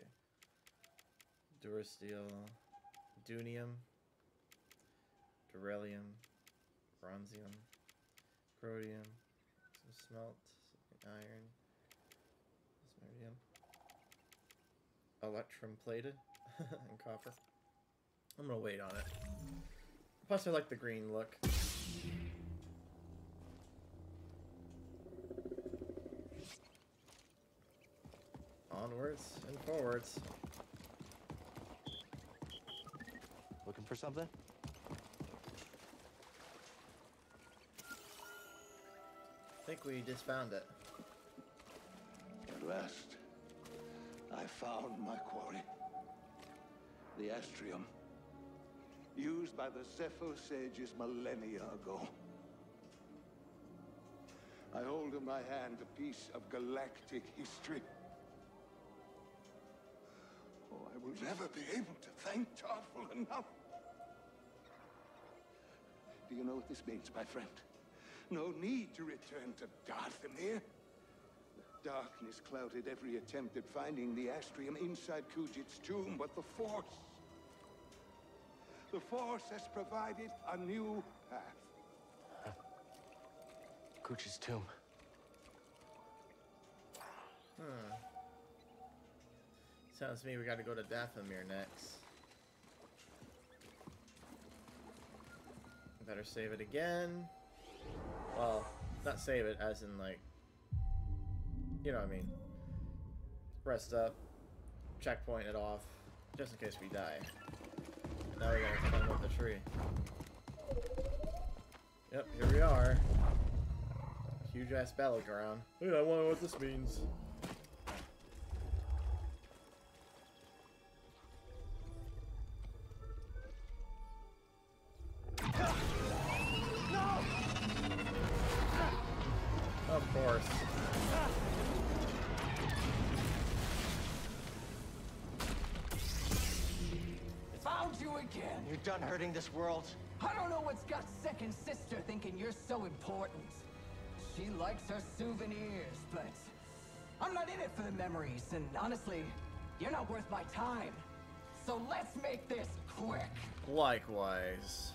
Durasteel, Dunium, Durellium, Bronzium, Protium, some smelt, some iron, Smeridium, Electrum plated, *laughs* and copper. I'm gonna wait on it. Plus, I like the green look. Onwards and forwards. Looking for something? I think we just found it. At last, I found my quarry. The Astrium. Used by the Zeffo sages millennia ago. I hold in my hand a piece of galactic history. Oh, I will never be able to thank Tarfful enough. Do you know what this means, my friend? No need to return to Dathomir. Darkness clouded every attempt at finding the Astrium inside Kujet's tomb, but the Force... The Force has provided a new path. Kuch's tomb. Hmm. Sounds to me we gotta go to Dathomir next. Better save it again. Well, not save it as in like, you know what I mean. Rest up, checkpoint it off, Just in case we die. Now we gotta climb up the tree. Yep, here we are. Huge ass battleground. Hey, I wonder what this means. This world. I don't know what's got second sister thinking you're so important. She likes her souvenirs, but I'm not in it for the memories, and honestly, you're not worth my time. So let's make this quick. Likewise.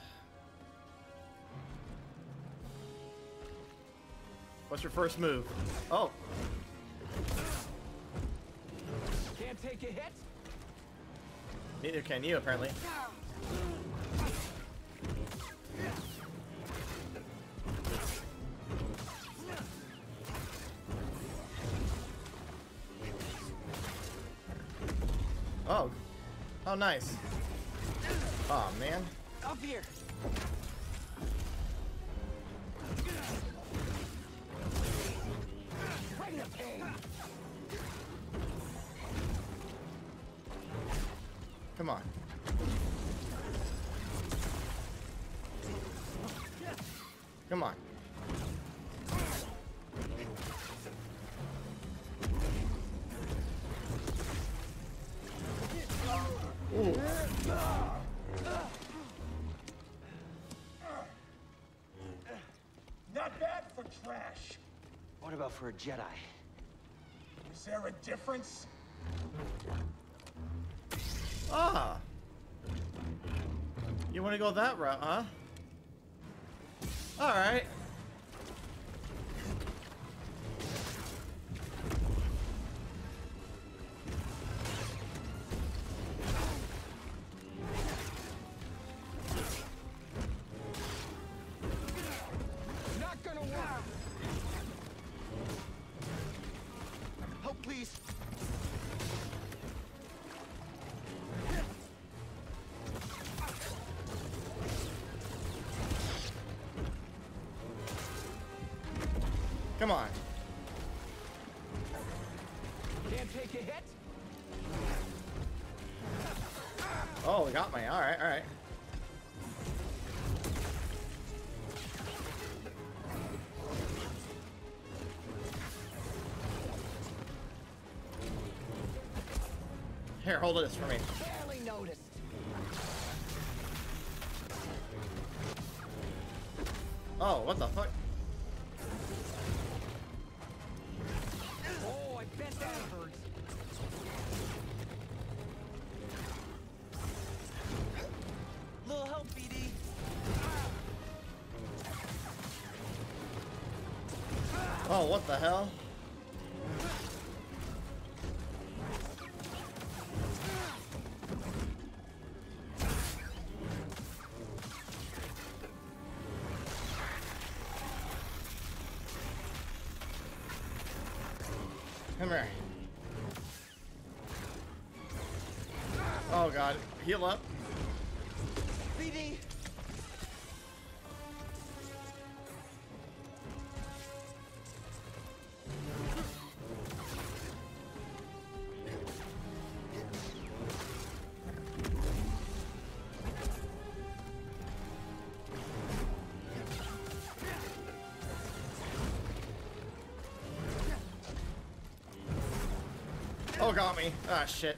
What's your first move? Oh, Can't take a hit? neither can you apparently. Oh, nice. Oh, man. Up here. Trash. What about for a Jedi? Is there a difference? Ah. You want to go that route, huh? All hold this for me. Barely noticed. Oh, what the fuck? Oh, I bet that hurts. Little help, BD. Oh, what the hell? Heal up. BD. Oh, got me. Ah, shit.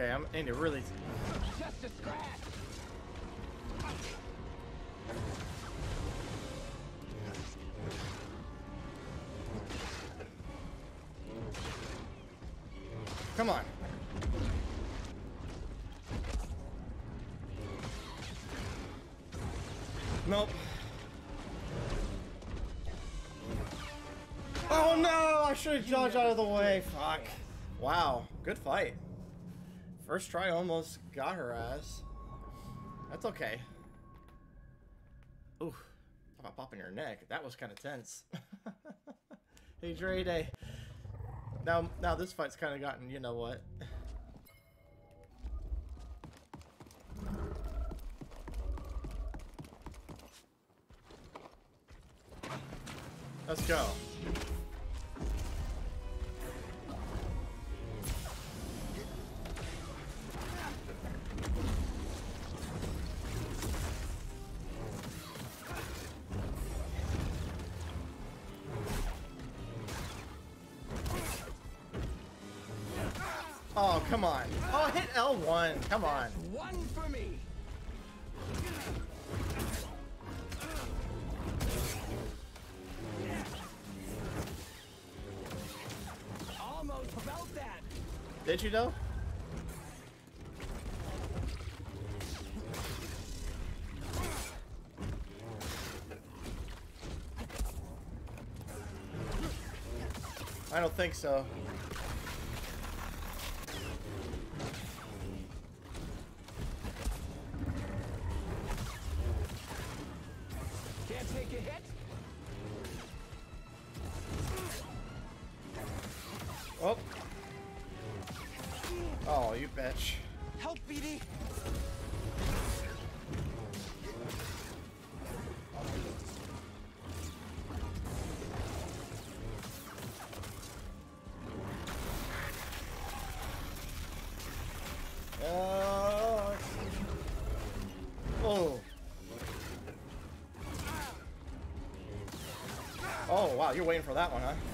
Okay, I'm into really. Just a scratch. Come on. Nope. Oh no! I should have dodged out of the way. Fuck. Wow. Good fight. First try almost got her ass. That's okay. Ooh. Talk about popping your neck. That was kind of tense. *laughs* hey, Dre Day. Now, now this fight's kind of gotten, you know what? Let's go. L1. Come on. One for me. Almost about that. Did you though? I don't think so. You're waiting for that one, huh?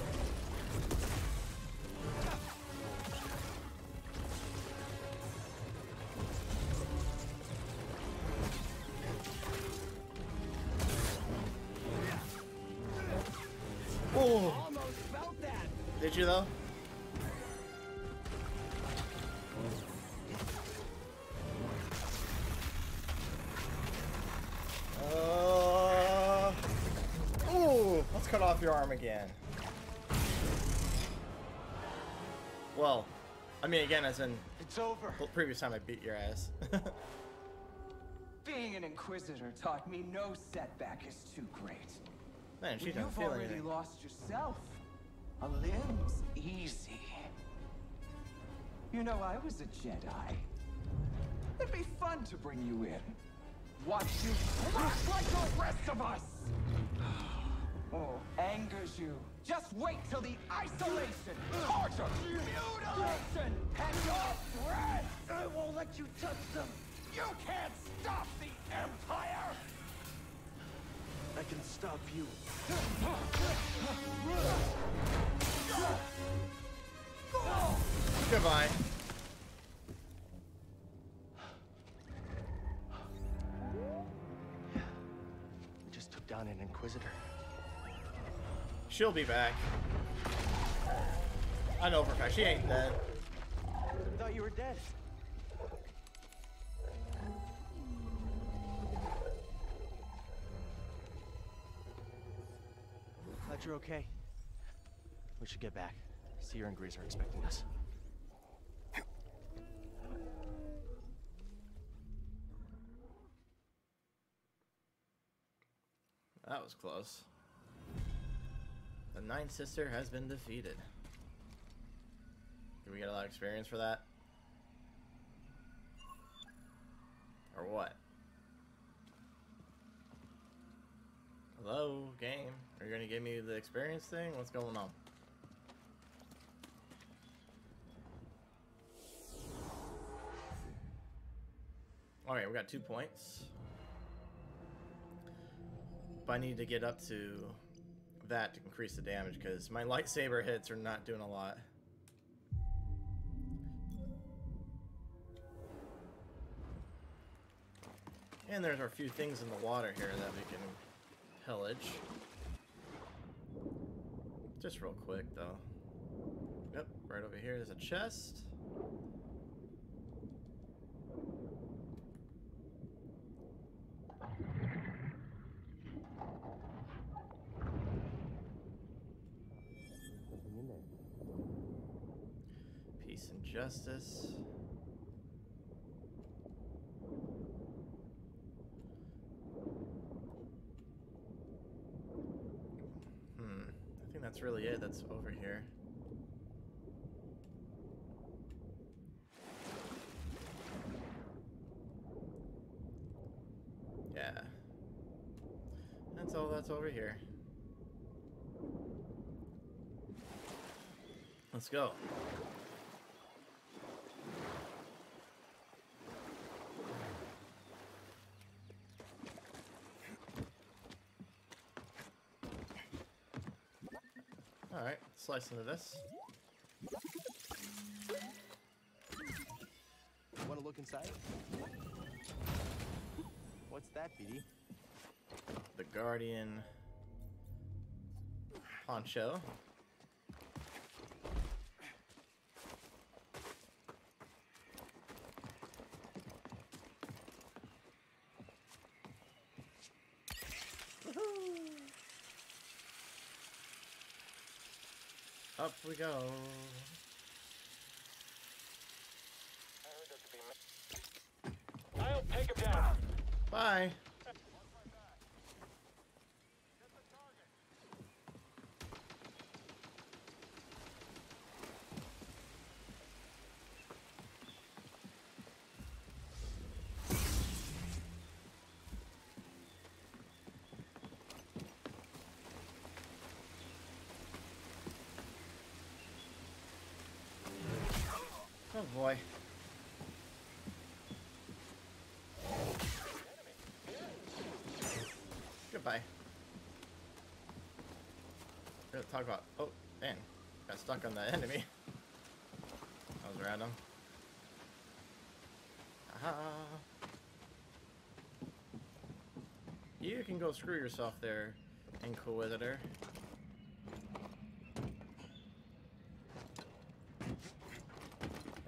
Cut off your arm again. Well, I mean again as in It's over. the previous time I beat your ass. *laughs* Being an Inquisitor taught me no setback is too great. Man, she doesn't You've feel already anything. lost yourself. A limb's easy. You know, I was a Jedi. It'd be fun to bring you in. Watch you crash like the rest of us! Angers you. Just wait till the isolation, torture, mutilation, and your breath! I won't let you touch them! You can't stop the Empire! I can stop you. Goodbye. We just took down an Inquisitor. She'll be back. I know for a fact she ain't dead. I thought you were dead. Glad you're okay. We should get back. Cere and Greez are expecting us. That was close. The Ninth Sister has been defeated. Did we get a lot of experience for that? Or what? Hello, game. Are you gonna give me the experience thing? What's going on? Alright, we got two points. But I need to get up to that to increase the damage because my lightsaber hits are not doing a lot. And there's a few things in the water here that we can pillage. Just real quick though. Yep, right over here there's a chest. Hmm. I think that's really it that's over here. Yeah. That's all that's over here. Let's go. Alright, slice into this. Want to look inside? What's that, BD? The Guardian poncho. Up go. I'll take him down. Bye. Oh boy. Goodbye. Talk about. Oh, man. Got stuck on the *laughs* enemy. That was random. Aha. You can go screw yourself there, Inquisitor.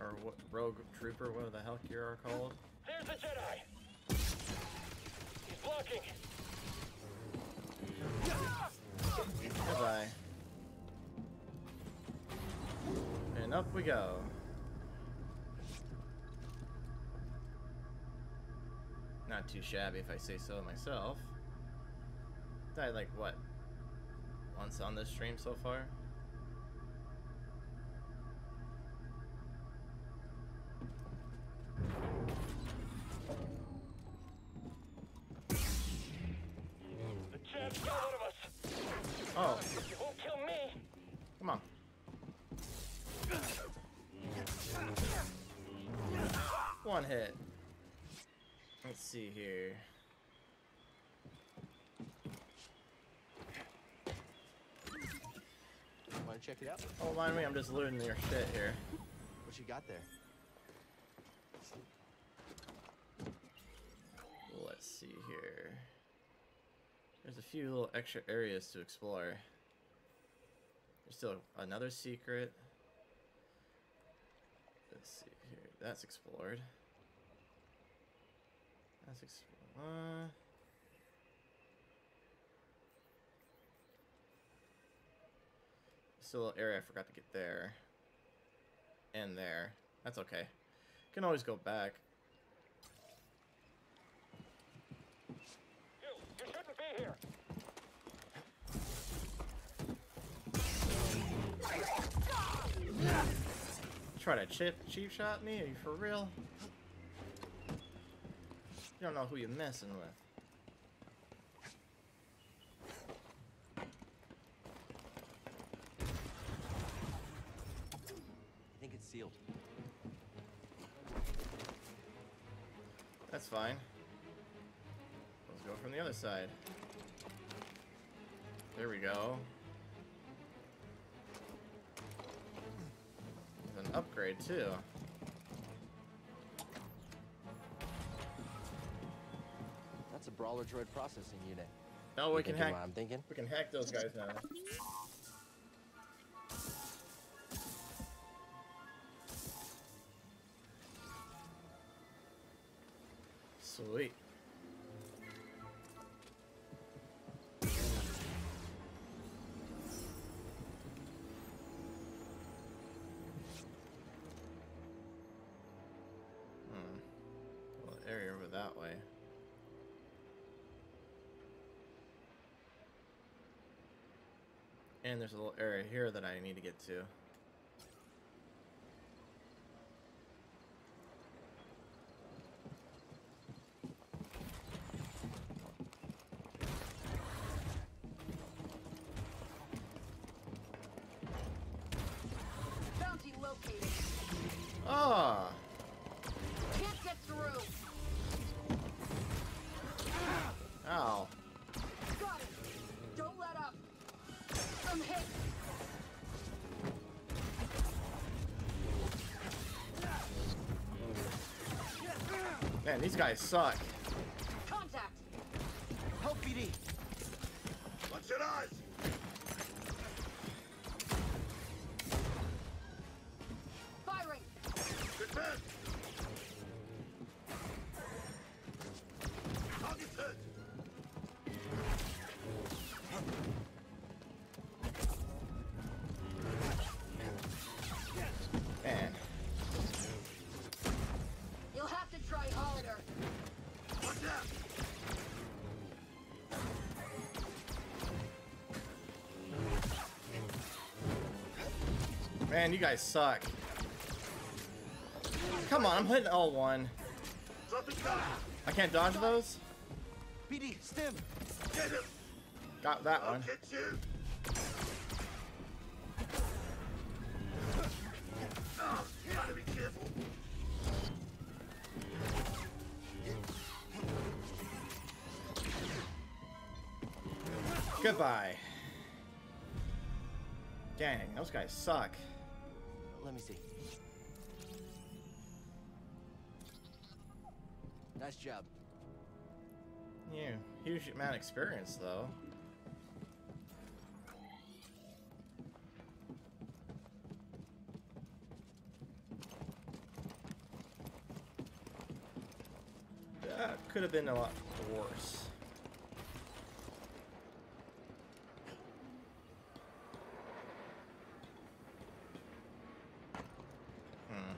Or what, Rogue Trooper, whatever the heck you are called. There's the Jedi. He's blocking. Goodbye. And up we go. Not too shabby if I say so myself. Died like what? Once on this stream so far? The Jab's got one of us. Oh, You won't kill me. come on. One hit. Let's see here. Want to check it out? Oh, mind me, I'm just looting your shit here. What you got there? Let's see here. There's a few little extra areas to explore. There's still another secret. Let's see here. That's explored. That's explored. Still an area I forgot to get there. And there. That's okay. Can always go back. You, you shouldn't be here. Try to chip cheap shot me? Are you for real? You don't know who you're messing with. I think it's sealed. That's fine. Let's go from the other side. There we go. There's an upgrade too. That's a brawler droid processing unit. Oh, no, You we can thinking hack. I'm thinking? We can hack those guys now. Oui. Hmm. And there's a little area here that I need to get to. Guys suck. Man, you guys suck. Come on, I'm hitting L1. Drop it down! I can't dodge those? BD, stim. Get him! Got that I'll one. get you! Oh, gotta be careful. Goodbye. Dang, those guys suck. Let me see. Nice job. Yeah, huge amount of experience though. That could have been a lot worse. Hmm.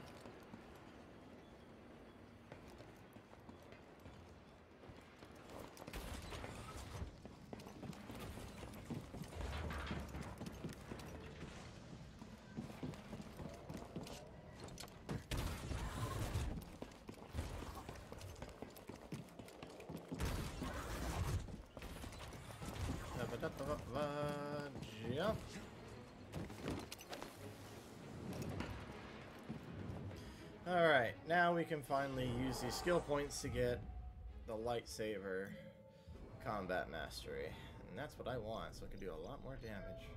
Ba-ba-da-ba-ba-ba, Jump. Alright, now we can finally use these skill points to get the lightsaber combat mastery. And that's what I want, so I can do a lot more damage.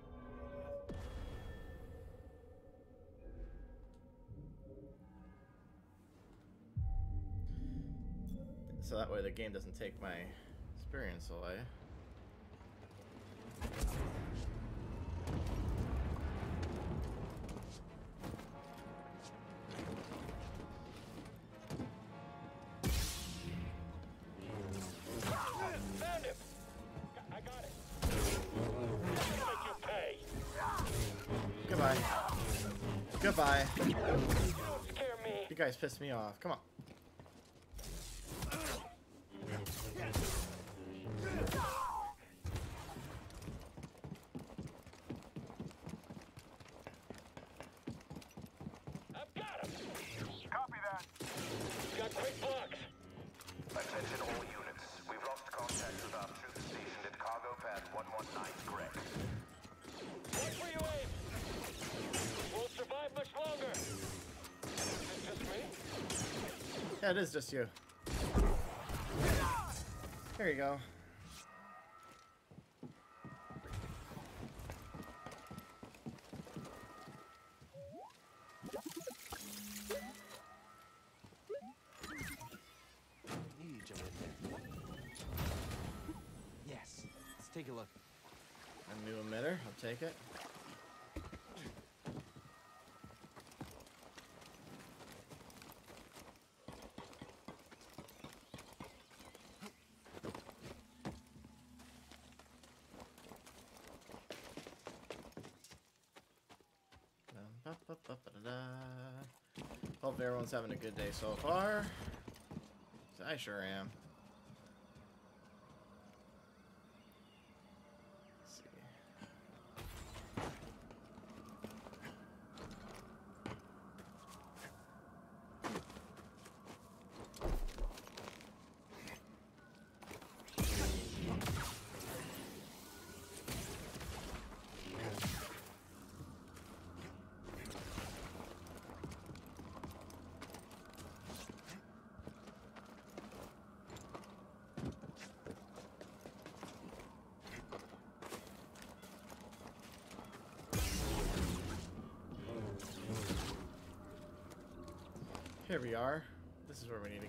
So that way the game doesn't take my experience away. Goodbye. You guys pissed me off. Come on. It is just you. There you go. Ba-ba-ba-ba-da-da. Hope everyone's having a good day so far. I sure am.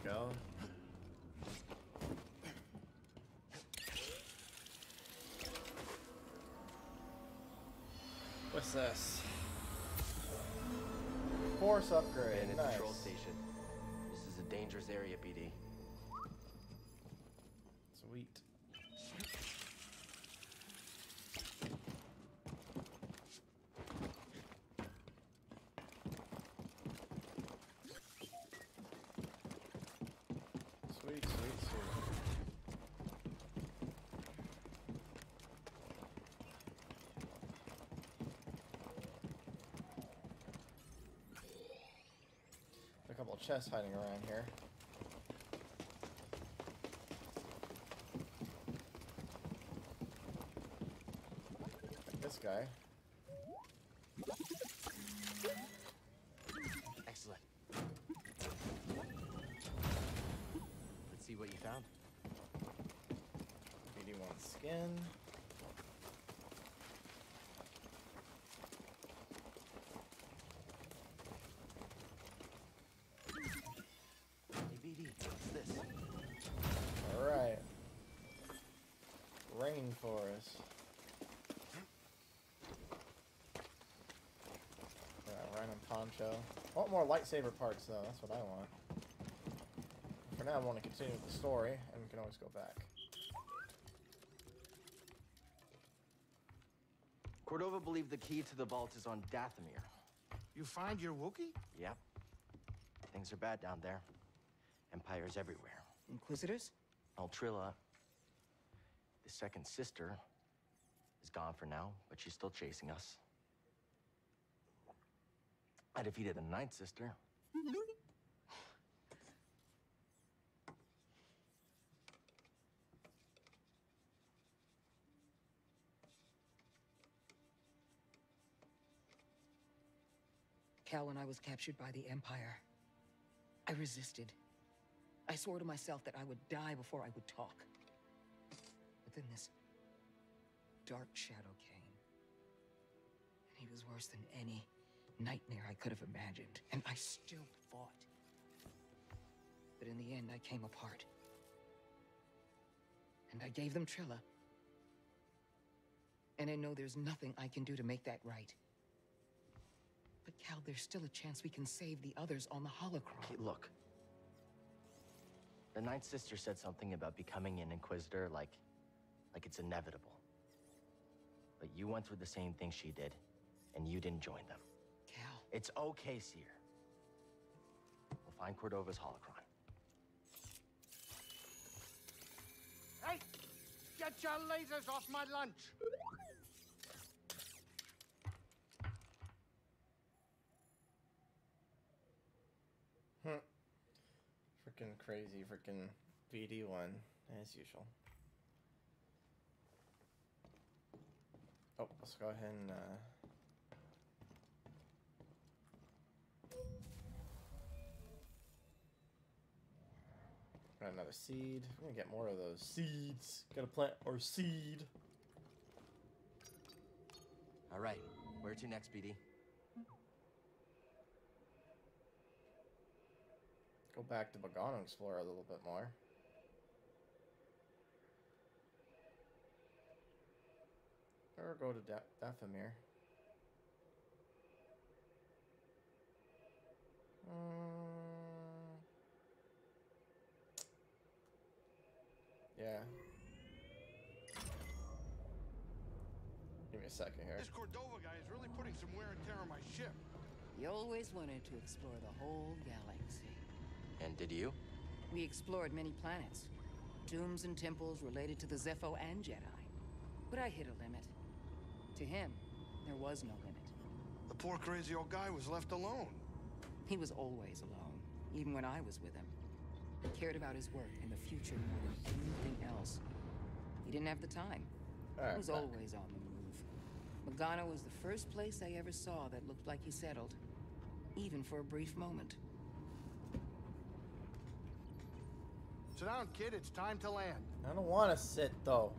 Go. What's this? Force upgrade. Abandoned Nice. control station. This is a dangerous area, BD. Sweet. Sweet, sweet, sweet. A couple chests hiding around here. Like this guy. Excellent. Let's see what you found. BD1 skin. Rainforest. Yeah, random poncho. I want more lightsaber parts though, that's what I want. For now I want to continue with the story, and we can always go back. Cordova believed the key to the vault is on Dathomir. You find your Wookiee? Yep. Things are bad down there. Empires everywhere. Inquisitors? Altrilla, the second sister, is gone for now, but she's still chasing us. I defeated the ninth sister. Cal, when I was captured by the Empire, I resisted. I swore to myself that I would die before I would talk. Then this dark shadow came. And he was worse than any nightmare I could have imagined. And I still fought. But in the end, I came apart. And I gave them Trilla. And I know there's nothing I can do to make that right. But Cal, there's still a chance we can save the others on the holocron. Okay, look. The ninth sister said something about becoming an inquisitor like like it's inevitable. But you went through the same thing she did, and you didn't join them. Cal. It's okay, Cere. We'll find Cordova's holocron. Hey! Get your lasers off my lunch! Hmm. Freaking crazy, freaking BD1, as usual. Oh, let's go ahead and, uh... Got another seed. We're gonna get more of those seeds. Gotta plant our seed. All right, where to next, BD? Go back to Bogano explore a little bit more. Or go to da Dathomir. Mm. Yeah. Give me a second here. This Cordova guy is really putting some wear and tear on my ship. You always wanted to explore the whole galaxy. And did you? We explored many planets, tombs and temples related to the Zeffo and Jedi. But I hit a limit. To him, there was no limit. The poor crazy old guy was left alone. He was always alone, even when I was with him. He cared about his work and the future more than anything else. He didn't have the time. Alright, he was back. always on the move. Bogano was the first place I ever saw that looked like he settled, even for a brief moment. Sit down, kid. It's time to land. I don't want to sit though.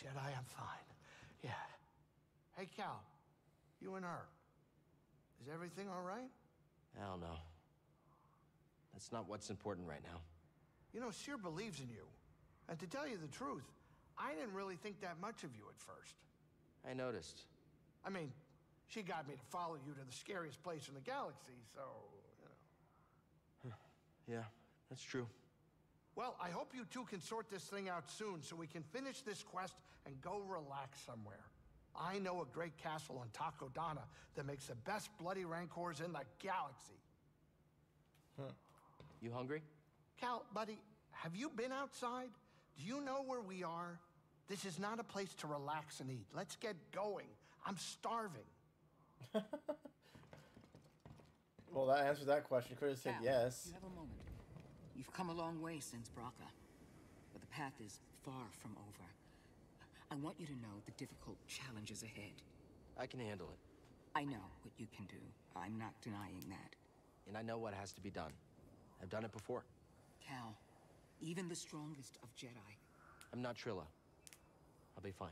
Jedi, I'm fine. Yeah. Hey, Cal, you and her. Is everything all right? Hell no. That's not what's important right now. You know, Cere believes in you. And to tell you the truth, I didn't really think that much of you at first. I noticed. I mean, she got me to follow you to the scariest place in the galaxy, so, you know. Yeah, that's true. Well, I hope you two can sort this thing out soon so we can finish this quest and go relax somewhere. I know a great castle on Takodana that makes the best bloody rancors in the galaxy. Huh. You hungry? Cal, buddy, have you been outside? Do you know where we are? This is not a place to relax and eat. Let's get going. I'm starving. *laughs* Well, that answers that question. Could have said Cal, yes. You have a moment. You've come a long way since Bracca, but the path is far from over. I want you to know the difficult challenges ahead. I can handle it. I know what you can do. I'm not denying that. And I know what has to be done. I've done it before. Cal, even the strongest of Jedi. I'm not Trilla. I'll be fine.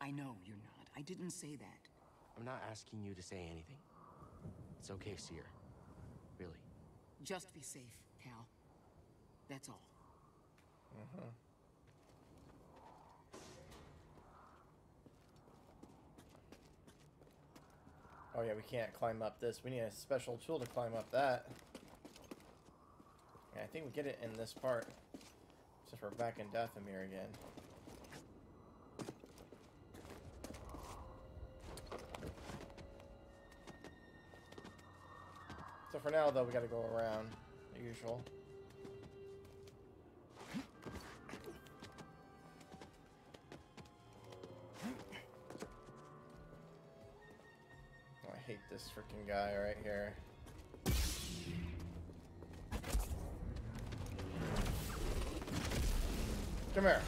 I know you're not. I didn't say that. I'm not asking you to say anything. It's okay, Cere. Really. Just be safe, Cal. That's all. Mm-hmm. Oh yeah, we can't climb up this. We need a special tool to climb up that. Yeah, I think we get it in this part. Since we're back in Dathomir again. So for now, though, we gotta go around, the usual. Guy right here. Come here.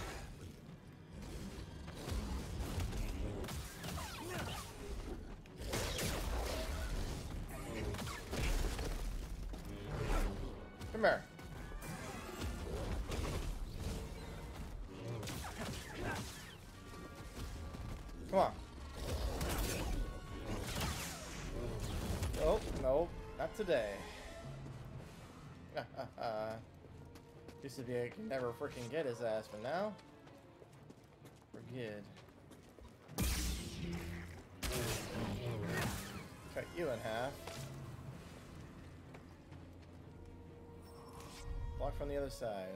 Today. *laughs* Used to be I could never freaking get his ass, but now we're good. Cut you in half. Block from the other side.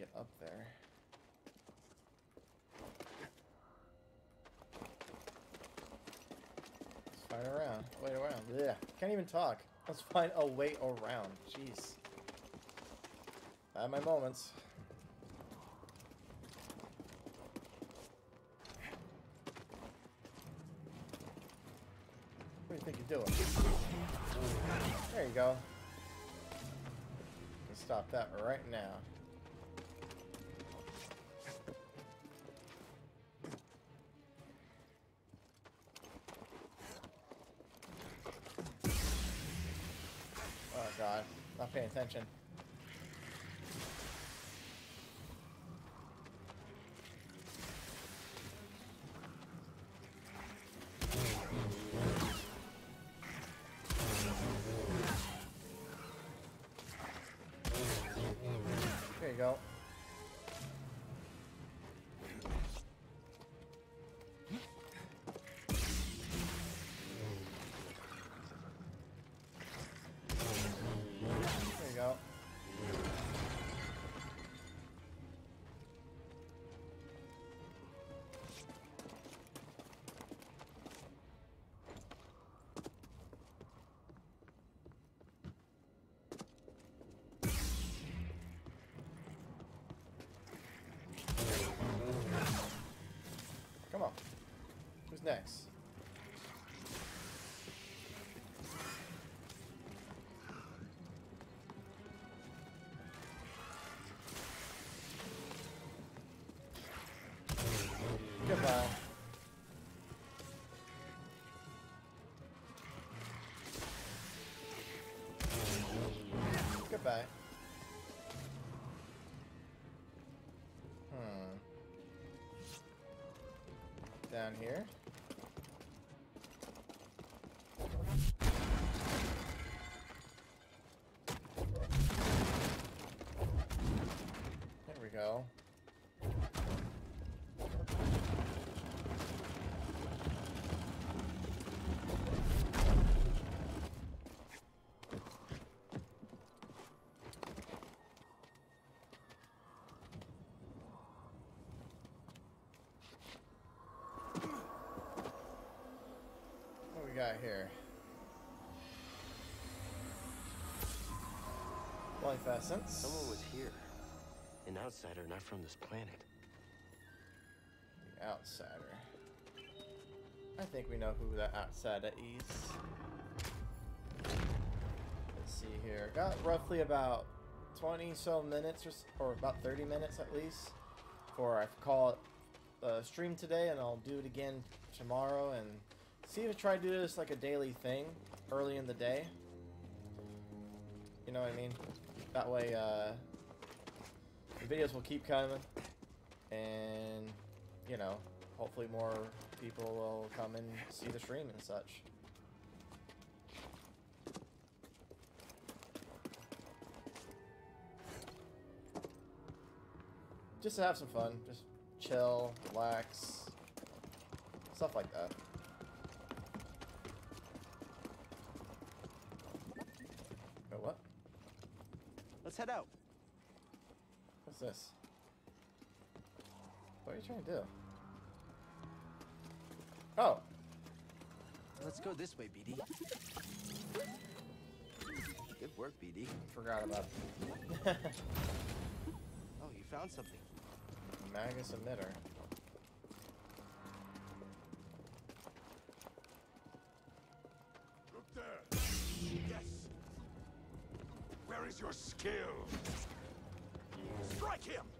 Get up there. Let's find around. Wait around. Yeah. Can't even talk. Let's find a way around. Jeez. I have my moments. What do you think you're doing? There you go. Stop that right now. Attention. There you go. Nice. Goodbye. Goodbye. Hmm. Down here. Got here? Life essence. Someone was here. An outsider not from this planet. The outsider. I think we know who that outsider is. Let's see here. Got roughly about 20 so minutes or, or about 30 minutes at least for I call it uh, stream today and I'll do it again tomorrow and see if I try to do this like a daily thing early in the day. You know what I mean? That way uh, the videos will keep coming and you know hopefully more people will come and see the stream and such. Just to have some fun, just chill, relax, stuff like that. Oh, what? Let's head out. What's this? What are you trying to do? Oh, Let's go this way, BD. Good work, BD. forgot about *laughs* Oh, you found something. Magus emitter. Skill? Strike him.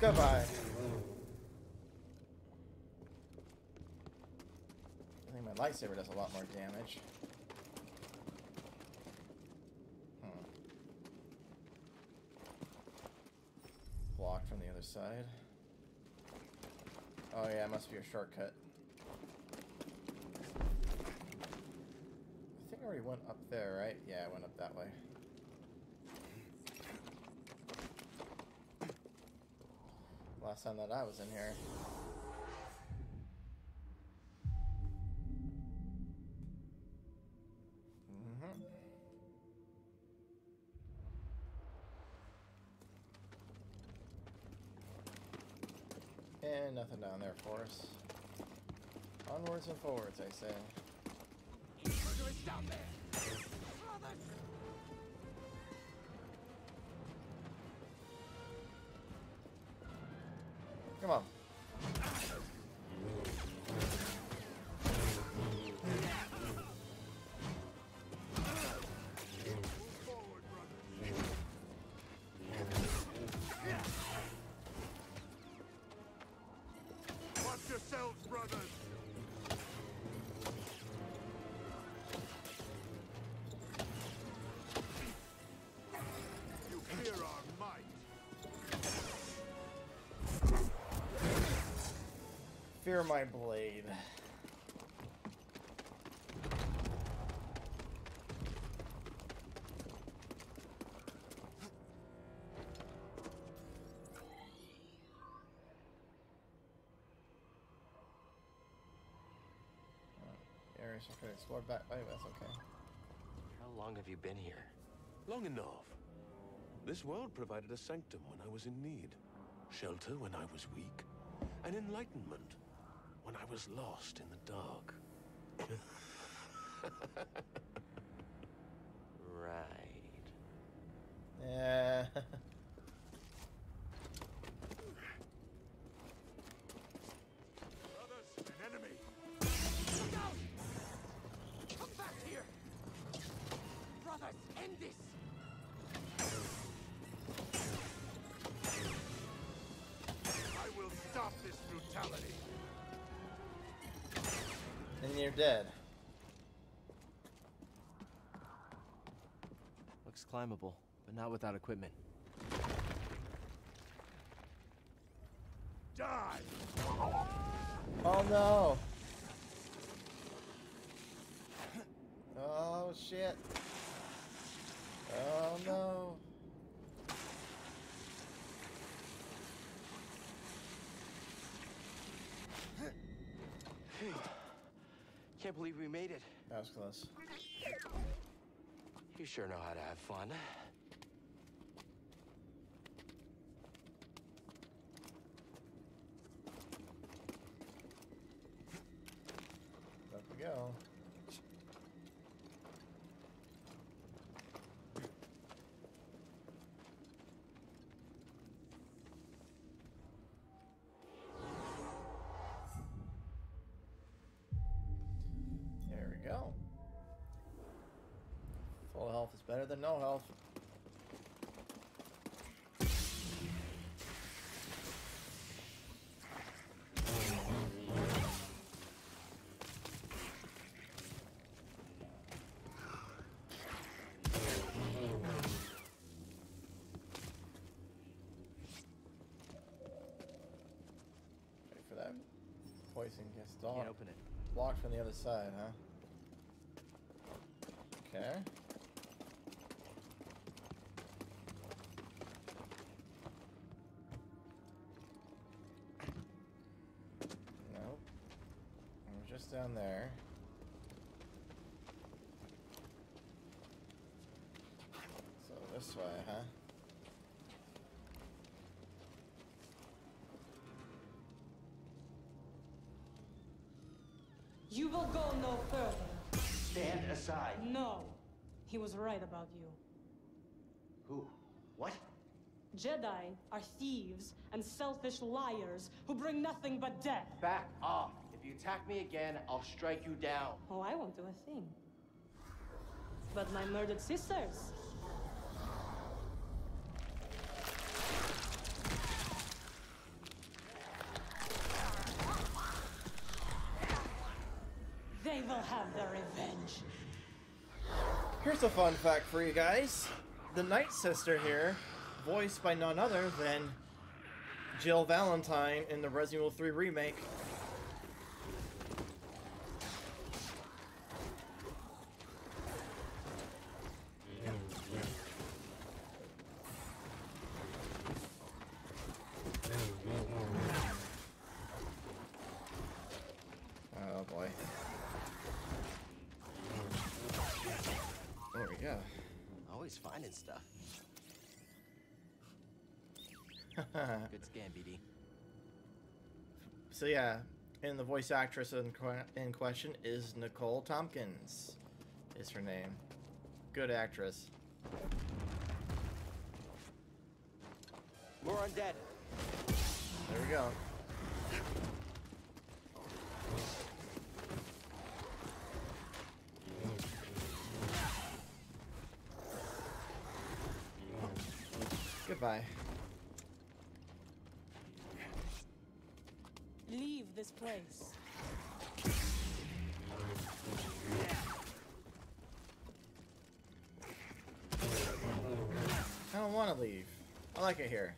Goodbye. I think my lightsaber does a lot more damage. Hmm. Blocked from the other side. Oh yeah, it must be a shortcut. I think I already went up there, right? Yeah, I went up that way. Last time that I was in here. Mm-hmm. And nothing down there for us. Onwards and forwards, I say. Come Fear my blade. Uh, Areas I could explore back. Wait, that's okay. How long have you been here? Long enough. This world provided a sanctum when I was in need, shelter when I was weak, and enlightenment when I was lost in the dark. You're dead. Looks climbable, but not without equipment. Die! Oh no! Oh shit! Oh no! I can't believe we made it. That was close. You sure know how to have fun. Than no health. Wait for that poison gets dog. Can't open it. Blocked from the other side, huh? Okay. We're down there. So this way, huh? You will go no further. Stand aside. No. He was right about you. Who? What? Jedi are thieves and selfish liars who bring nothing but death. Back off. If you attack me again, I'll strike you down. Oh, I won't do a thing. But my murdered sisters. They will have their revenge. Here's a fun fact for you guys. The Night Sister here, voiced by none other than Jill Valentine in the Resident Evil 3 remake. Oh boy. There we go. Always finding stuff. Good scan, BD. So yeah, and the voice actress in, que- in question is Nicole Tompkins, is her name. Good actress. More undead. There we go. Goodbye. Leave this place. I don't want to leave. I like it here.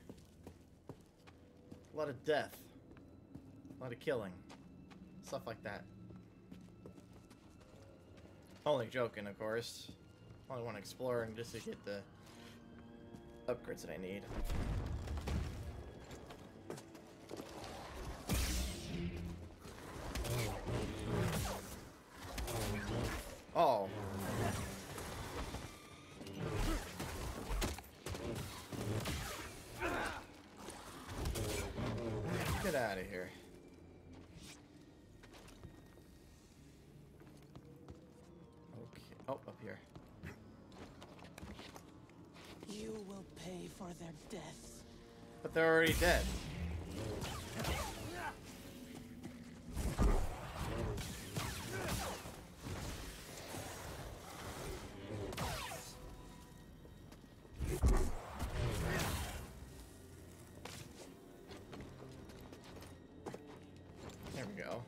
A lot of death. A lot of killing. Stuff like that. Only joking, of course. Only want to explore and just to get the upgrades that I need. Here. You will pay for their death. But they're already dead. There we go.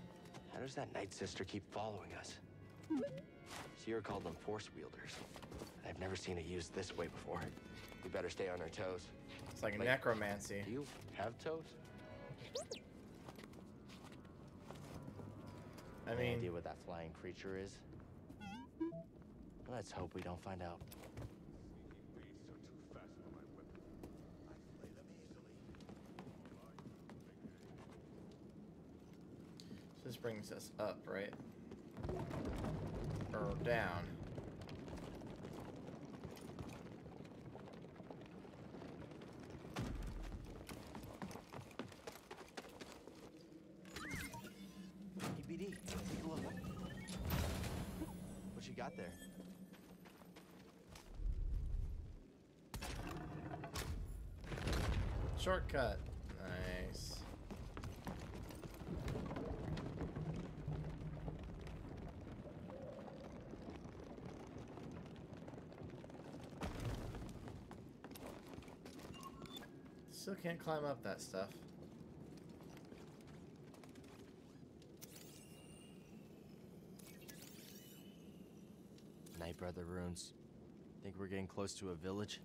How does that Night Sister keep following us? Sierra called them Force Wielders. I've never seen it used this way before. We better stay on our toes. It's like Wait, necromancy. Do you have toes? I mean, idea what that flying creature is? Let's hope we don't find out. this brings us up, right? Or down. Hey, BD, take a look. What you got there? Shortcut. Nice. Still can't climb up that stuff. Night Brother runes. Think we're getting close to a village?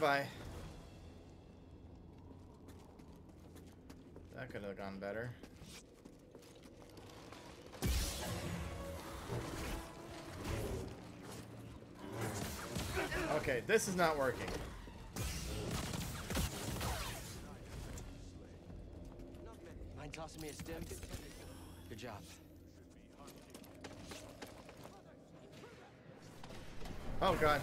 Goodbye. That could have gone better. Okay, this is not working. Mind tossing me a stim? Good job. Oh god.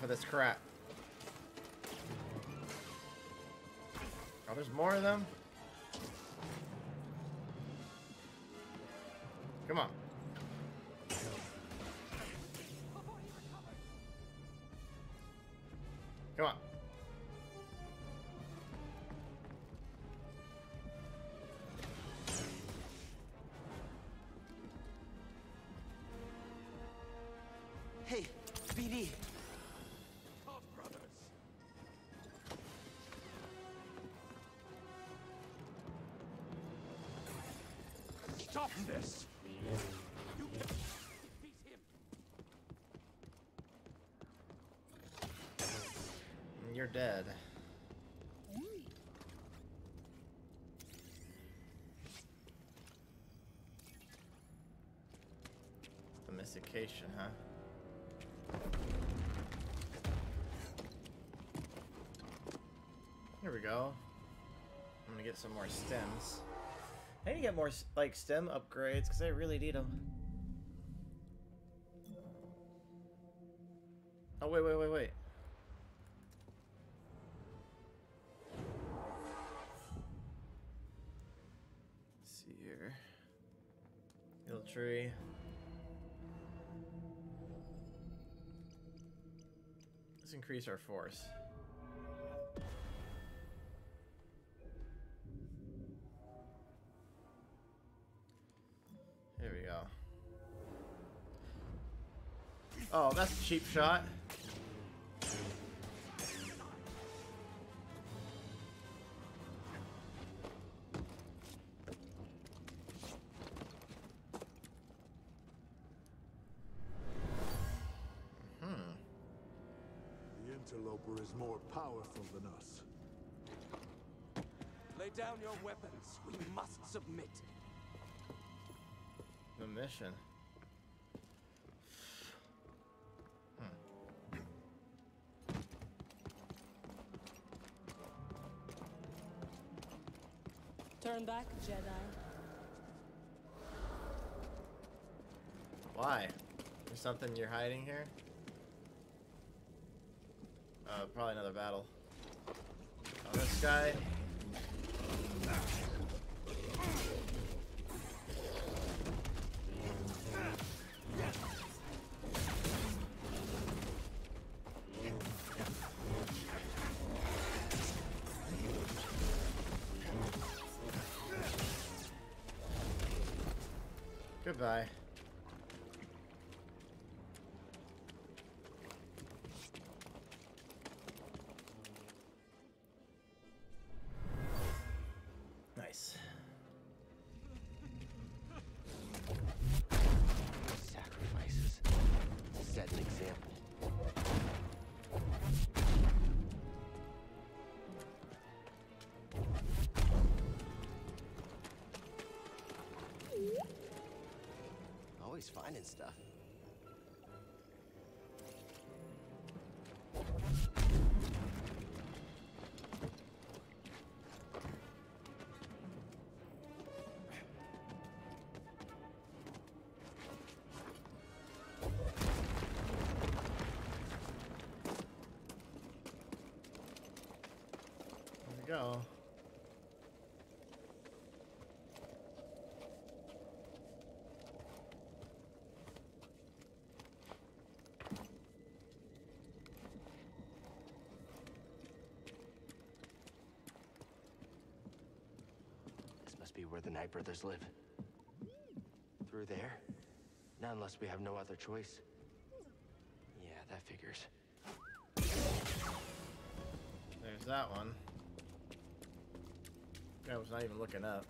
Enough of this crap. Oh, there's more of them? Stop this! You can beat him! You're dead. Domestication, huh? Here we go. I'm gonna get some more stims. I need to get more like stim upgrades because I really need them. Oh wait, wait, wait, wait. Let's see here. Hill tree. Let's increase our force. cheap shot. Hmm. The interloper is more powerful than us. Lay down your weapons. We must submit. The mission. Back, Jedi. Why? There's something you're hiding here? Uh, probably another battle. Oh, this guy. Goodbye. Always finding stuff. Go. Must be where the Night Brothers live. Through there? Not unless we have no other choice. Yeah, that figures. There's that one. Guy was not even looking up.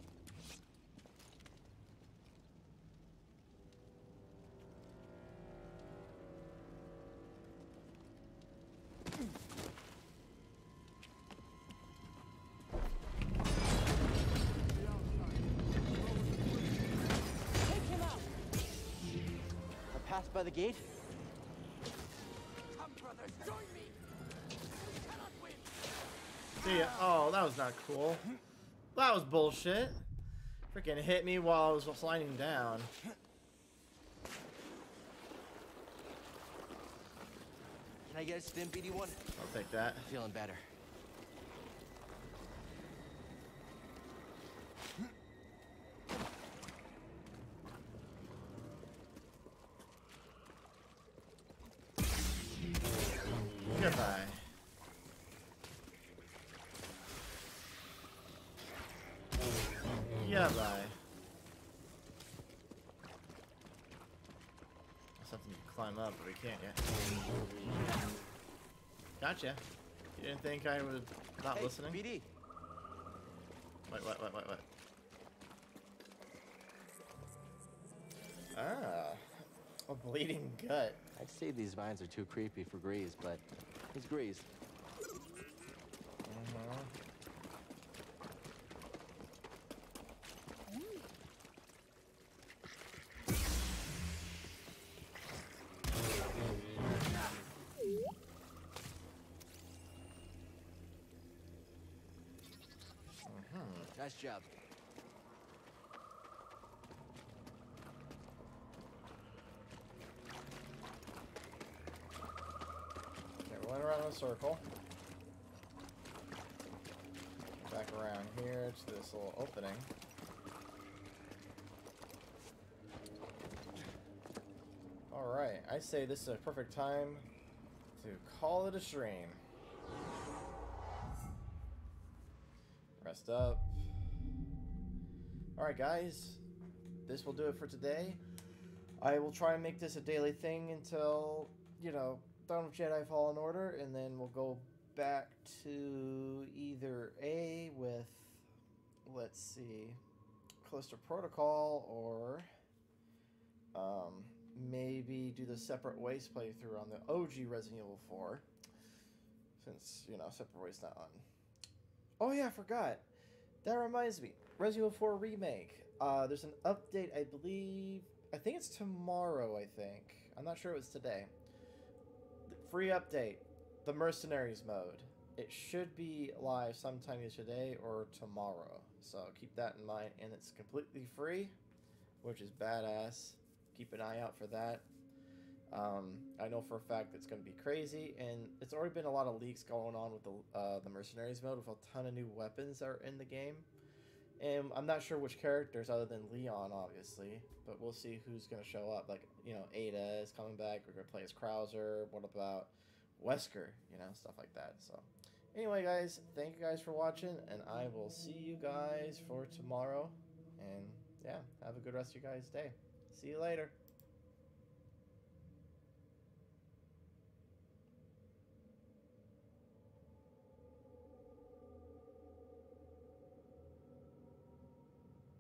A path by the gate? Come, brothers, join me. We cannot win. See ya. Oh, that was not cool. That was bullshit. Freaking hit me while I was sliding down. Can I get a stim, BD1? I'll take that. Feeling better. Goodbye. Goodbye. Something to climb up, but we can't yet. Gotcha. You didn't think I was not Hey, listening? BD. Wait, wait, wait, wait, wait. Ah, a bleeding gut. I'd say these vines are too creepy for Greez, but he's Greez. Uh-huh. Nice job. Okay, we went around in a circle. Back around here to this little opening. Alright, I say this is a perfect time to call it a stream. Rest up. Alright, guys. This will do it for today. I will try and make this a daily thing until, you know, done with Jedi Fallen Order, and then we'll go back to either A with, let's see, Callisto Protocol, or um, maybe do the Separate Ways playthrough on the OG Resident Evil 4. since you know Superboy's not on. Oh yeah, I forgot. That reminds me, Resident Evil 4 remake. Uh, there's an update, I believe. I think it's tomorrow. I think I'm not sure it was today. Free update, the Mercenaries mode. It should be live sometime today or tomorrow. So keep that in mind, and it's completely free, which is badass. Keep an eye out for that. Um, I know for a fact it's going to be crazy, and it's already been a lot of leaks going on with the uh, the mercenaries mode with a ton of new weapons that are in the game. And I'm not sure which characters other than Leon, obviously, but we'll see who's going to show up. Like, you know, Ada is coming back. We're going to play as Krauser. What about Wesker? You know, stuff like that. So, anyway, guys, thank you guys for watching, and I will see you guys for tomorrow. And yeah, have a good rest of your guys' day. See you later.